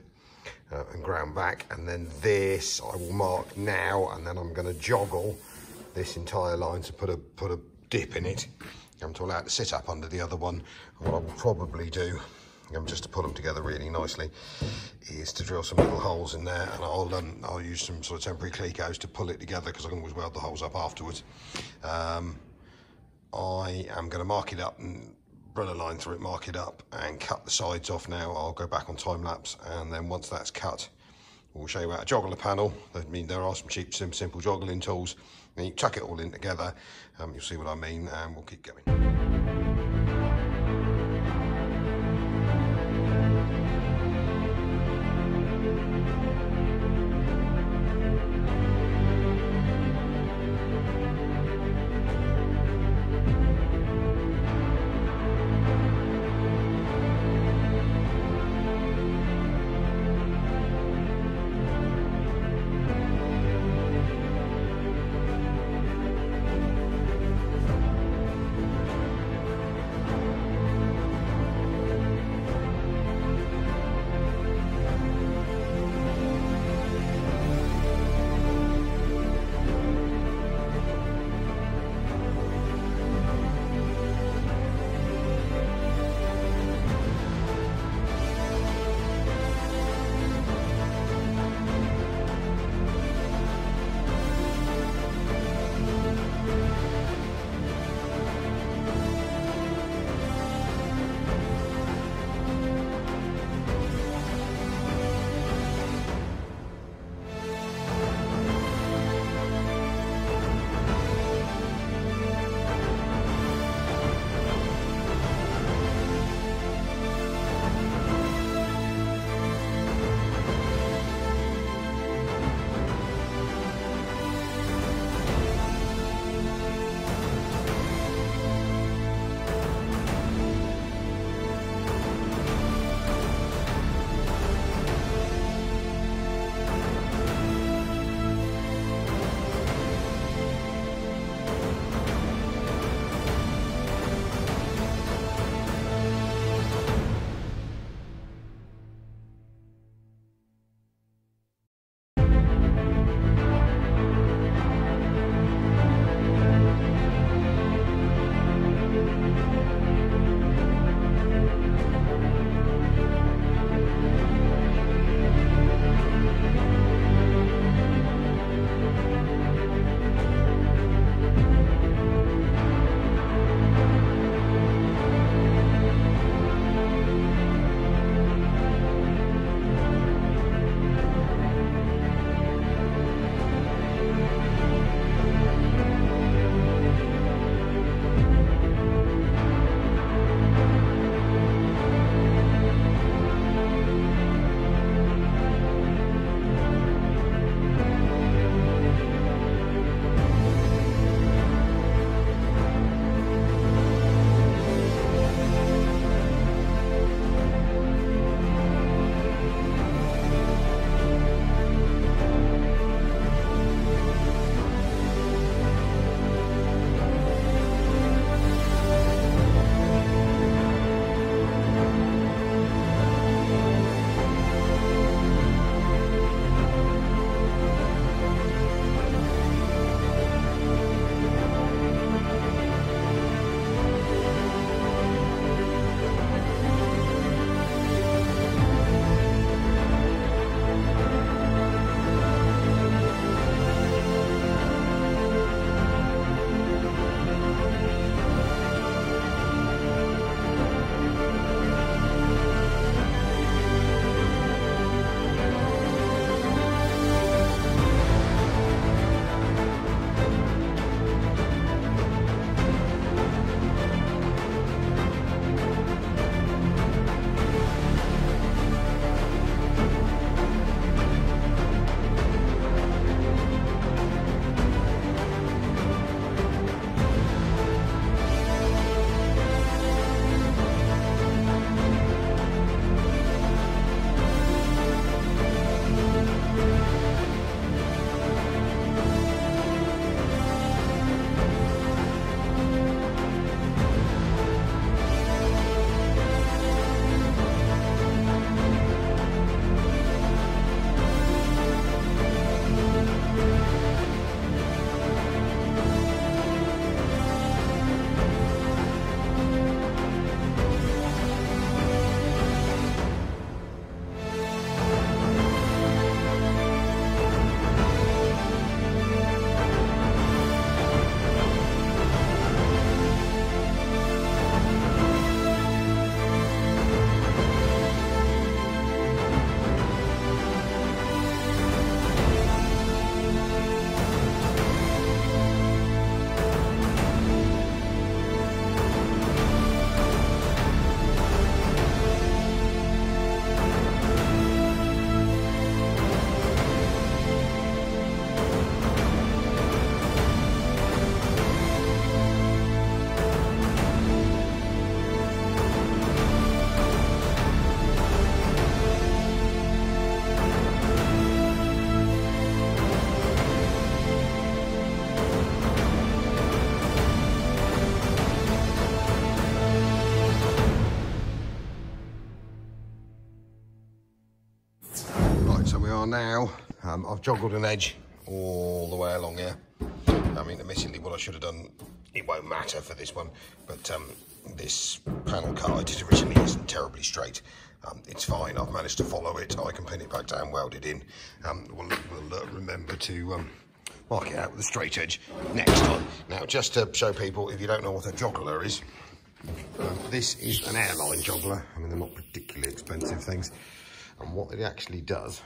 uh, and ground back. And then this I will mark now, and then I'm going to joggle this entire line to put a put a dip in it. I'm to allow it to sit up under the other one. And what I will probably do, um, just to put them together really nicely, is to drill some little holes in there, and I'll um, I'll use some sort of temporary clecos to pull it together because I can always weld the holes up afterwards. Um, I am going to mark it up and run a line through it, mark it up and cut the sides off now. I'll go back on time lapse and then once that's cut, we'll show you how to joggle the panel. I mean, there are some cheap, simple joggling tools. And you chuck it all in together, um, you'll see what I mean and we'll keep going. Are now, um, I've joggled an edge all the way along here. I mean, admittedly, what I should have done, it won't matter for this one, but um, this panel cut I did originally isn't terribly straight. Um, it's fine, I've managed to follow it. I can pin it back down, weld it in. Um, we'll, we'll uh, remember to um, mark it out with a straight edge next time. Now, just to show people, if you don't know what a joggler is, um, this is an airline joggler. I mean, they're not particularly expensive things. And what it actually does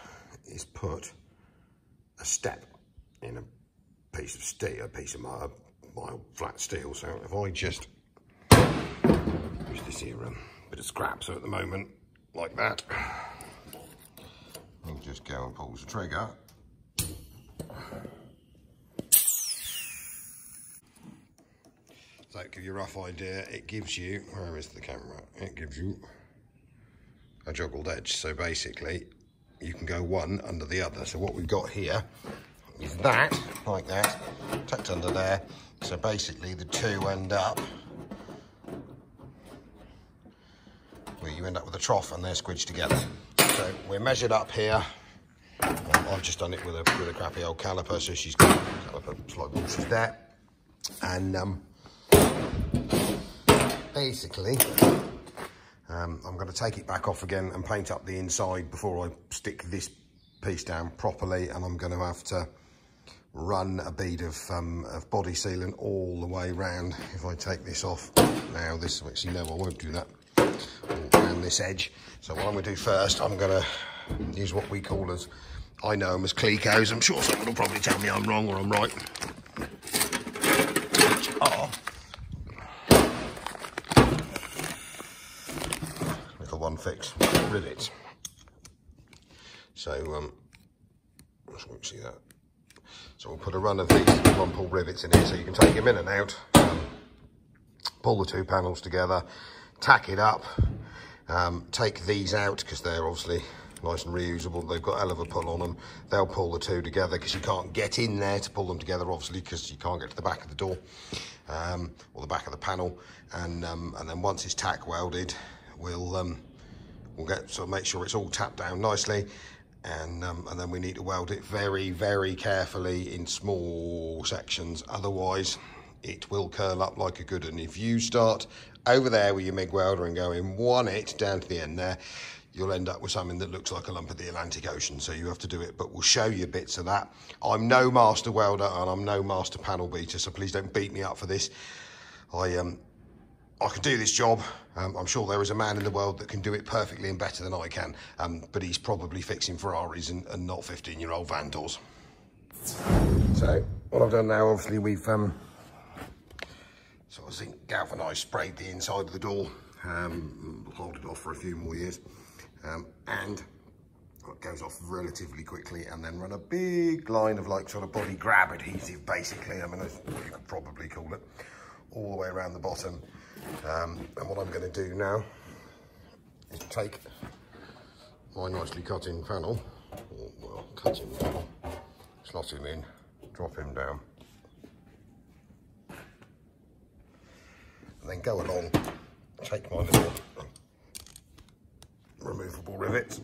is put a step in a piece of steel, a piece of my, mild flat steel. So if I just use this here um, bit of scrap, so at the moment, like that, I'll just go and pull the trigger. So give you a rough idea, it gives you, where is the camera? It gives you a joggled edge. So basically, you can go one under the other. So what we've got here is that, like that, tucked under there. So basically the two end up where you end up with a trough and they're squidged together. So we're measured up here. I've just done it with a with a crappy old caliper, so she's got a caliper slide bullshit there. And um, basically, um, I'm going to take it back off again and paint up the inside before I stick this piece down properly. And I'm going to have to run a bead of, um, of body sealant all the way round. If I take this off now, this actually no, I won't do that. Around this edge. So what I'm going to do first, I'm going to use what we call as I know them as Clecos. I'm sure someone will probably tell me I'm wrong or I'm right. Oh. Little one fix rivets. So, um, see that. So we'll put a run of these one pull rivets in here so you can take them in and out. Um, pull the two panels together, tack it up, um, take these out because they're obviously nice and reusable. They've got a hell of a pull on them. They'll pull the two together because you can't get in there to pull them together, obviously, because you can't get to the back of the door um, or the back of the panel. And um, and then once it's tack welded, we'll um, we'll get so make sure it's all tapped down nicely and, um, and then we need to weld it very, very carefully in small sections. Otherwise, it will curl up like a good one. If you start over there with your MIG welder and go in one it down to the end there, you'll end up with something that looks like a lump of the Atlantic Ocean. So you have to do it, but we'll show you bits of that. I'm no master welder and I'm no master panel beater, so please don't beat me up for this. I um, I can do this job. Um, I'm sure there is a man in the world that can do it perfectly and better than I can, um, but he's probably fixing Ferraris and, and not 15-year-old Vandals. So what I've done now, obviously we've um, sort of zinc galvanised sprayed the inside of the door, um, hold it off for a few more years, um, and it goes off relatively quickly and then run a big line of like sort of body grab adhesive basically, I mean, you could probably call it, all the way around the bottom um, and what I'm going to do now is take my nicely cut in panel, or, well, cut in panel, slot him in, drop him down, and then go along, take my little removable rivets,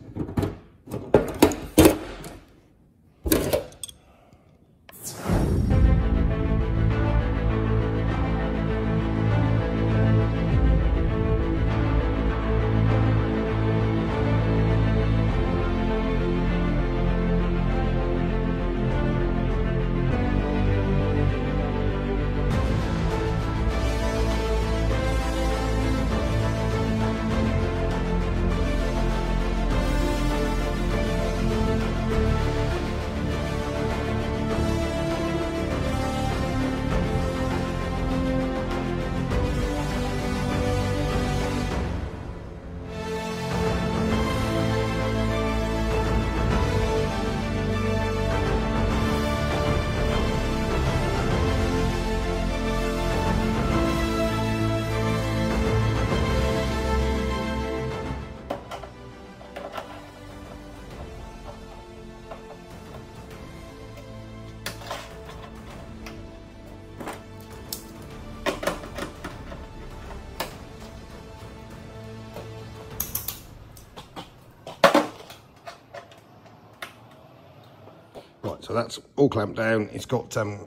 So that's all clamped down. It's got, um,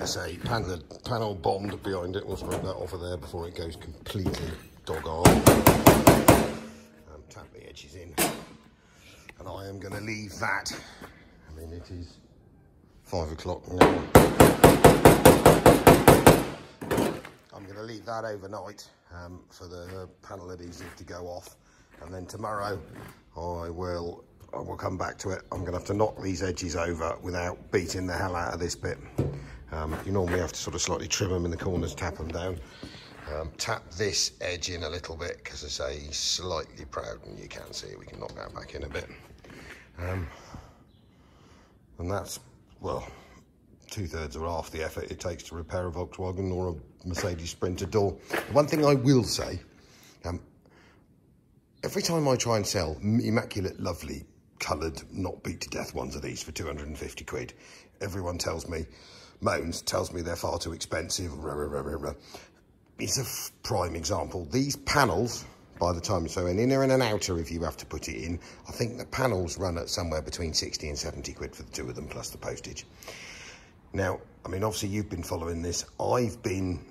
I say, panel, panel bond behind it. We'll rub that off of there before it goes completely dog on. Um, tap the edges in. And I am going to leave that. I mean, it is five o'clock now. I'm going to leave that overnight um, for the panel adhesive to go off. And then tomorrow I will I will come back to it. I'm going to have to knock these edges over without beating the hell out of this bit. Um, you normally have to sort of slightly trim them in the corners, tap them down. Um, tap this edge in a little bit because I say he's slightly proud and you can see. We can knock that back in a bit. Um, and that's, well, two thirds or half the effort it takes to repair a Volkswagen or a Mercedes Sprinter door. One thing I will say, um, every time I try and sell immaculate, lovely, coloured, not beat to death ones of these for 250 quid, everyone tells me, moans, tells me they're far too expensive. Rah, rah, rah, it's a prime example. These panels, by the time, so an inner and an outer if you have to put it in, I think the panels run at somewhere between 60 and 70 quid for the two of them plus the postage. Now, I mean, obviously you've been following this. I've been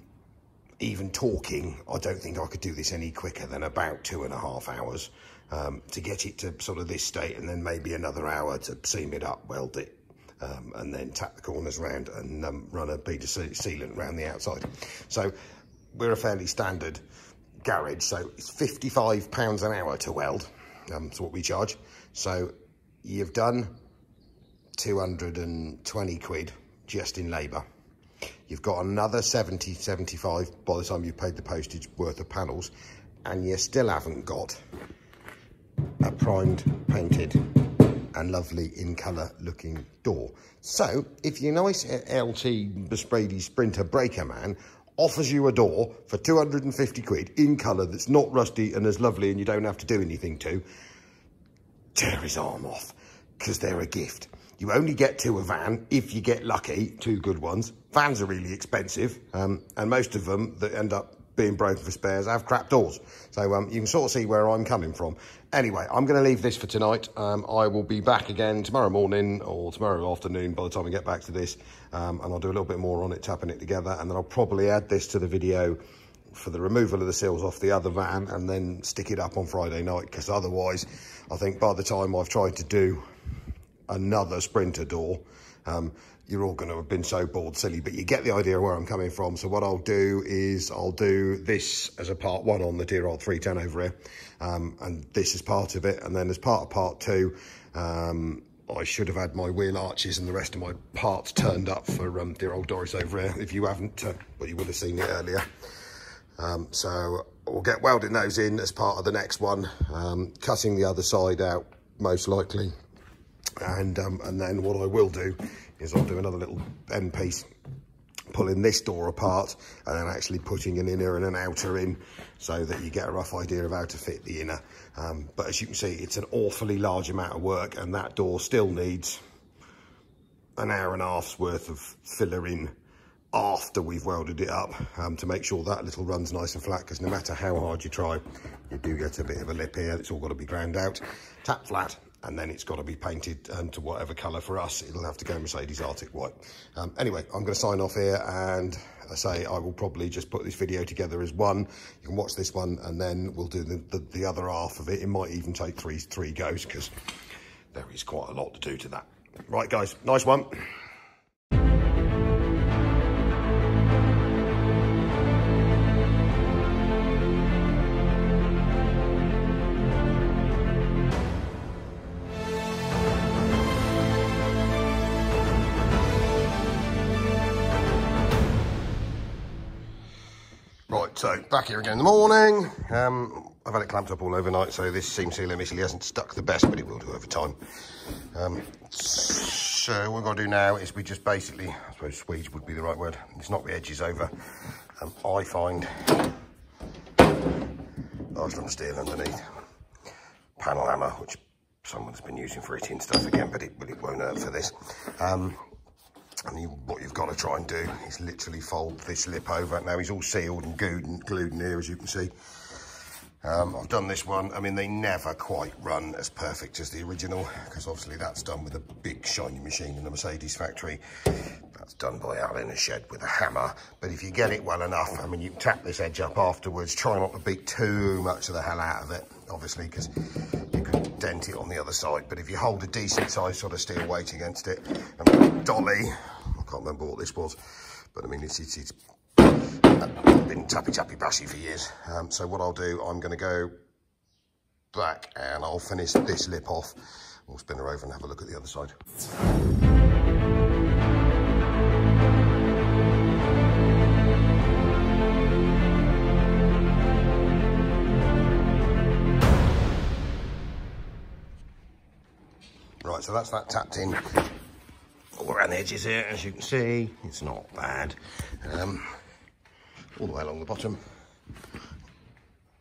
even talking. I don't think I could do this any quicker than about two and a half hours um, to get it to sort of this state and then maybe another hour to seam it up, weld it, um, and then tap the corners around and um, run a bead of sealant around the outside. So we're a fairly standard garage, so it's £55 an hour to weld. Um, that's what we charge. So you've done 220 quid just in labour. You've got another 70, 75 by the time you've paid the postage worth of panels, and you still haven't got a primed, painted, and lovely in colour looking door. So, if your nice LT Besprady Sprinter Breaker Man offers you a door for 250 quid in colour that's not rusty and as lovely and you don't have to do anything to, tear his arm off, because they're a gift. You only get to a van if you get lucky, two good ones. Vans are really expensive, um, and most of them that end up being broken for spares have crap doors. So um, you can sort of see where I'm coming from. Anyway, I'm going to leave this for tonight. Um, I will be back again tomorrow morning or tomorrow afternoon by the time we get back to this. Um, and I'll do a little bit more on it, tapping it together. And then I'll probably add this to the video for the removal of the seals off the other van and then stick it up on Friday night. Because otherwise, I think by the time I've tried to do another Sprinter door. You're all going to have been so bored silly, but you get the idea where I'm coming from. So what I'll do is I'll do this as a part one on the dear old 310 over here. Um, and this is part of it. And then as part of part two, um, I should have had my wheel arches and the rest of my parts turned up for um, dear old Doris over here. If you haven't, uh, well, you would have seen it earlier. Um, so we'll get welding those in as part of the next one, um, cutting the other side out most likely and um, and then what I will do is I'll do another little end piece pulling this door apart and then actually putting an inner and an outer in so that you get a rough idea of how to fit the inner. Um, but as you can see it's an awfully large amount of work and that door still needs an hour and a half's worth of filler in after we've welded it up um, to make sure that little runs nice and flat because no matter how hard you try you do get a bit of a lip here. It's all got to be ground out tap flat and then it's got to be painted um, to whatever colour for us. It'll have to go Mercedes Arctic White. Um, anyway, I'm going to sign off here and I say I will probably just put this video together as one. You can watch this one and then we'll do the, the, the other half of it. It might even take three, three goes because there is quite a lot to do to that. Right, guys, nice one. So back here again in the morning. Um, I've had it clamped up all overnight, so this seam seal initially hasn't stuck the best, but it will do over time. Um, so what we're going to do now is we just basically, I suppose squeeze would be the right word. It's knock the edges over. Um, I find Armstrong steel underneath. Panel hammer, which someone's been using for hitting stuff again, but it, but it won't hurt for this. Um, and you, what you've got to try and do is literally fold this lip over. Now he's all sealed and glued and glued in here, as you can see. Um, I've done this one. I mean, they never quite run as perfect as the original because obviously that's done with a big shiny machine in the Mercedes factory. That's done by Al in a shed with a hammer. But if you get it well enough, I mean, you can tap this edge up afterwards. Try not to beat too much of the hell out of it, obviously, because you can dent it on the other side. But if you hold a decent size sort of steel weight against it, and dolly, can't remember what this was, but I mean, it's, it's, it's been tappy tappy bashy for years. Um, so what I'll do, I'm going to go back and I'll finish this lip off. We'll spin her over and have a look at the other side. Right, so that's that tapped in all around the edges here, as you can see. It's not bad. Um, all the way along the bottom.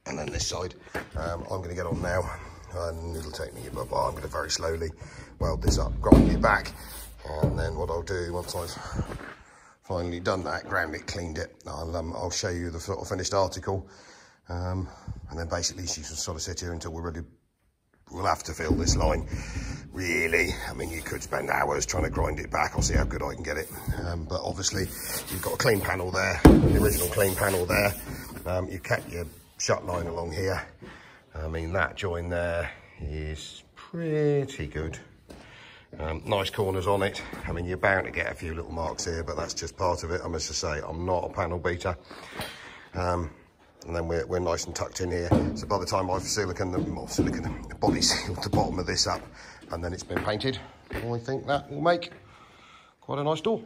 And then this side. Um, I'm going to get on now, and it'll take me about, I'm going to very slowly weld this up, grind it back, and then what I'll do once I've finally done that, ground it, cleaned it, I'll, um, I'll show you the sort of finished article. Um, and then basically she can sort of sit here until we're ready we'll have to fill this line. Really? I mean you could spend hours trying to grind it back. I'll see how good i can get it. Um, but obviously you've got a clean panel there the original clean panel there. Um, you've kept your shut line along here. I mean that join there is pretty good. Um, nice corners on it. I mean you're bound to get a few little marks here but that's just part of it. I must say i'm not a panel beater. Um, and then we're, we're nice and tucked in here. So by the time I've silicon, the, well, silicon, the body sealed the bottom of this up, and then it's been painted, I think that will make quite a nice door.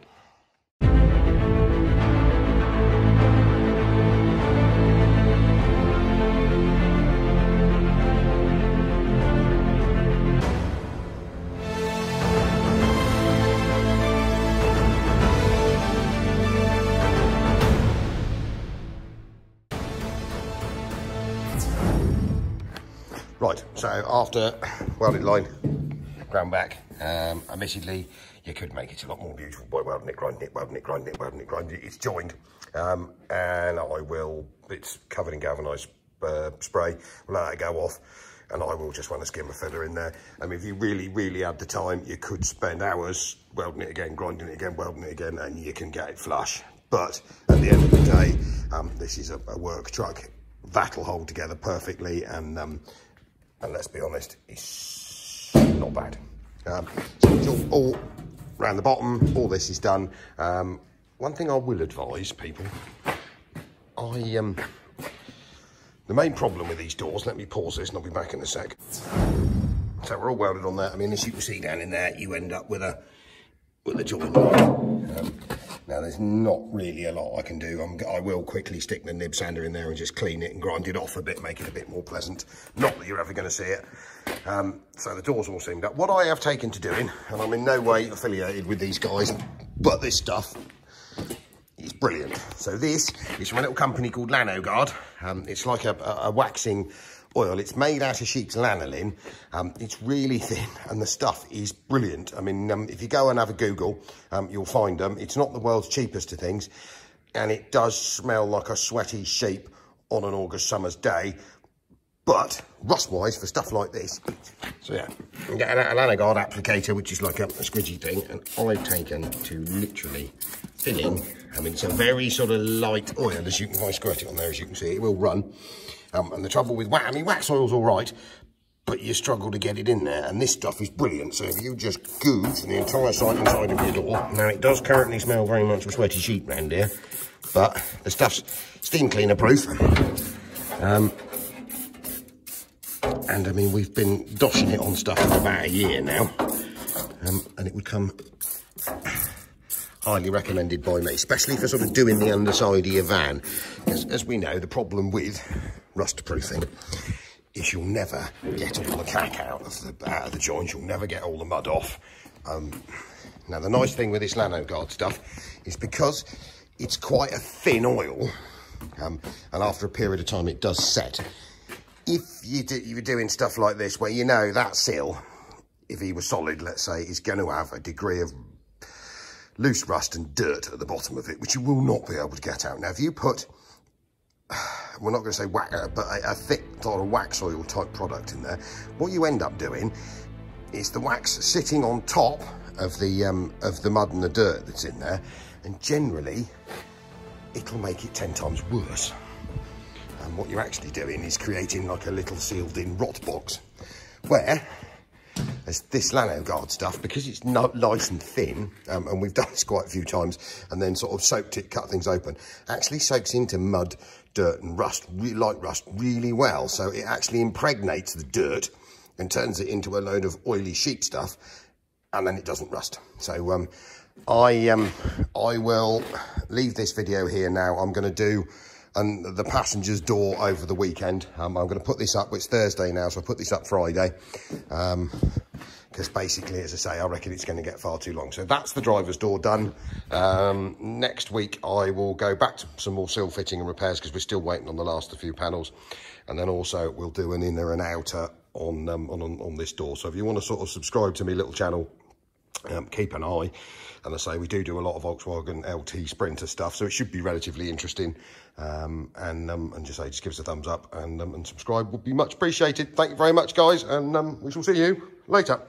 Right, so after welded line, ground back, um, admittedly, you could make it a lot more beautiful by welding it, grinding it, welding it, grinding it, welding it, grinding it. It's joined, um, and I will, it's covered in galvanised uh, spray, we'll let that go off, and I will just run a skimmer filler in there. I mean, if you really, really had the time, you could spend hours welding it again, grinding it again, welding it again, and you can get it flush. But at the end of the day, um, this is a, a work truck. That'll hold together perfectly, and um, and let's be honest, it's not bad. Um, so it's all, all around the bottom, all this is done. Um, one thing I will advise people, I um, the main problem with these doors, let me pause this and I'll be back in a sec. So we're all welded on that. I mean, as you can see down in there, you end up with a with a joint. Um, now, there's not really a lot I can do. I'm, i will quickly stick the nib sander in there and just clean it and grind it off a bit, make it a bit more pleasant. Not that you're ever going to see it. Um, so the door's all seamed up. What I have taken to doing, and I'm in no way affiliated with these guys, but this stuff is brilliant. So this is from a little company called Lanoguard. Um, it's like a, a, a waxing oil. It's made out of sheep's lanolin. Um, it's really thin and the stuff is brilliant. I mean, um, if you go and have a Google, um, you'll find them. It's not the world's cheapest of things and it does smell like a sweaty sheep on an August summer's day. But rust-wise, for stuff like this, so yeah, you get an, Lanoguard applicator, which is like a, a squidgy thing, and I've taken to literally fill in. I mean, it's a very sort of light oil, as you can, if I squirt it on there, as you can see, it will run. Um, and the trouble with wax, I mean, wax oil's all right, but you struggle to get it in there. And this stuff is brilliant. So if you just googe the entire side inside of your door, now it does currently smell very much of sweaty sheep around here, but the stuff's steam cleaner proof. Um, and I mean, we've been doshing it on stuff for about a year now. Um, and it would come highly recommended by me, especially for sort of doing the underside of your van. As, as we know, the problem with rust proofing is you'll never get all the cack out of the, out of the joints, you'll never get all the mud off. Um, now, the nice thing with this Lanoguard stuff is because it's quite a thin oil, um, and after a period of time it does set. If you do, you're doing stuff like this where you know that seal, if he was solid, let's say, is going to have a degree of loose rust and dirt at the bottom of it, which you will not be able to get out. Now, if you put we're not going to say wax, uh, but a, a thick sort of wax oil type product in there. What you end up doing is the wax sitting on top of the um, of the mud and the dirt that's in there, and generally it'll make it 10 times worse. And what you're actually doing is creating like a little sealed in rot box where there's this Lano-Guard stuff because it's not nice and thin um, and we've done this quite a few times and then sort of soaked it, cut things open, actually soaks into mud, dirt and rust, really light rust really well. So it actually impregnates the dirt and turns it into a load of oily sheep stuff and then it doesn't rust. So um, I um, I will leave this video here now. I'm going to do and the passenger's door over the weekend. Um, I'm going to put this up. It's Thursday now, so I put this up Friday. Um, because basically, as I say, I reckon it's going to get far too long. So that's the driver's door done. Um, next week, I will go back to some more seal fitting and repairs because we're still waiting on the last few panels. And then also we'll do an inner and outer on, um, on, on, this door. So if you want to sort of subscribe to my little channel, um, keep an eye. And I say we do do a lot of Volkswagen LT Sprinter stuff, so it should be relatively interesting. Um, and um, and just say just give us a thumbs up and um, and subscribe would be much appreciated. Thank you very much, guys, and um, we shall see you later.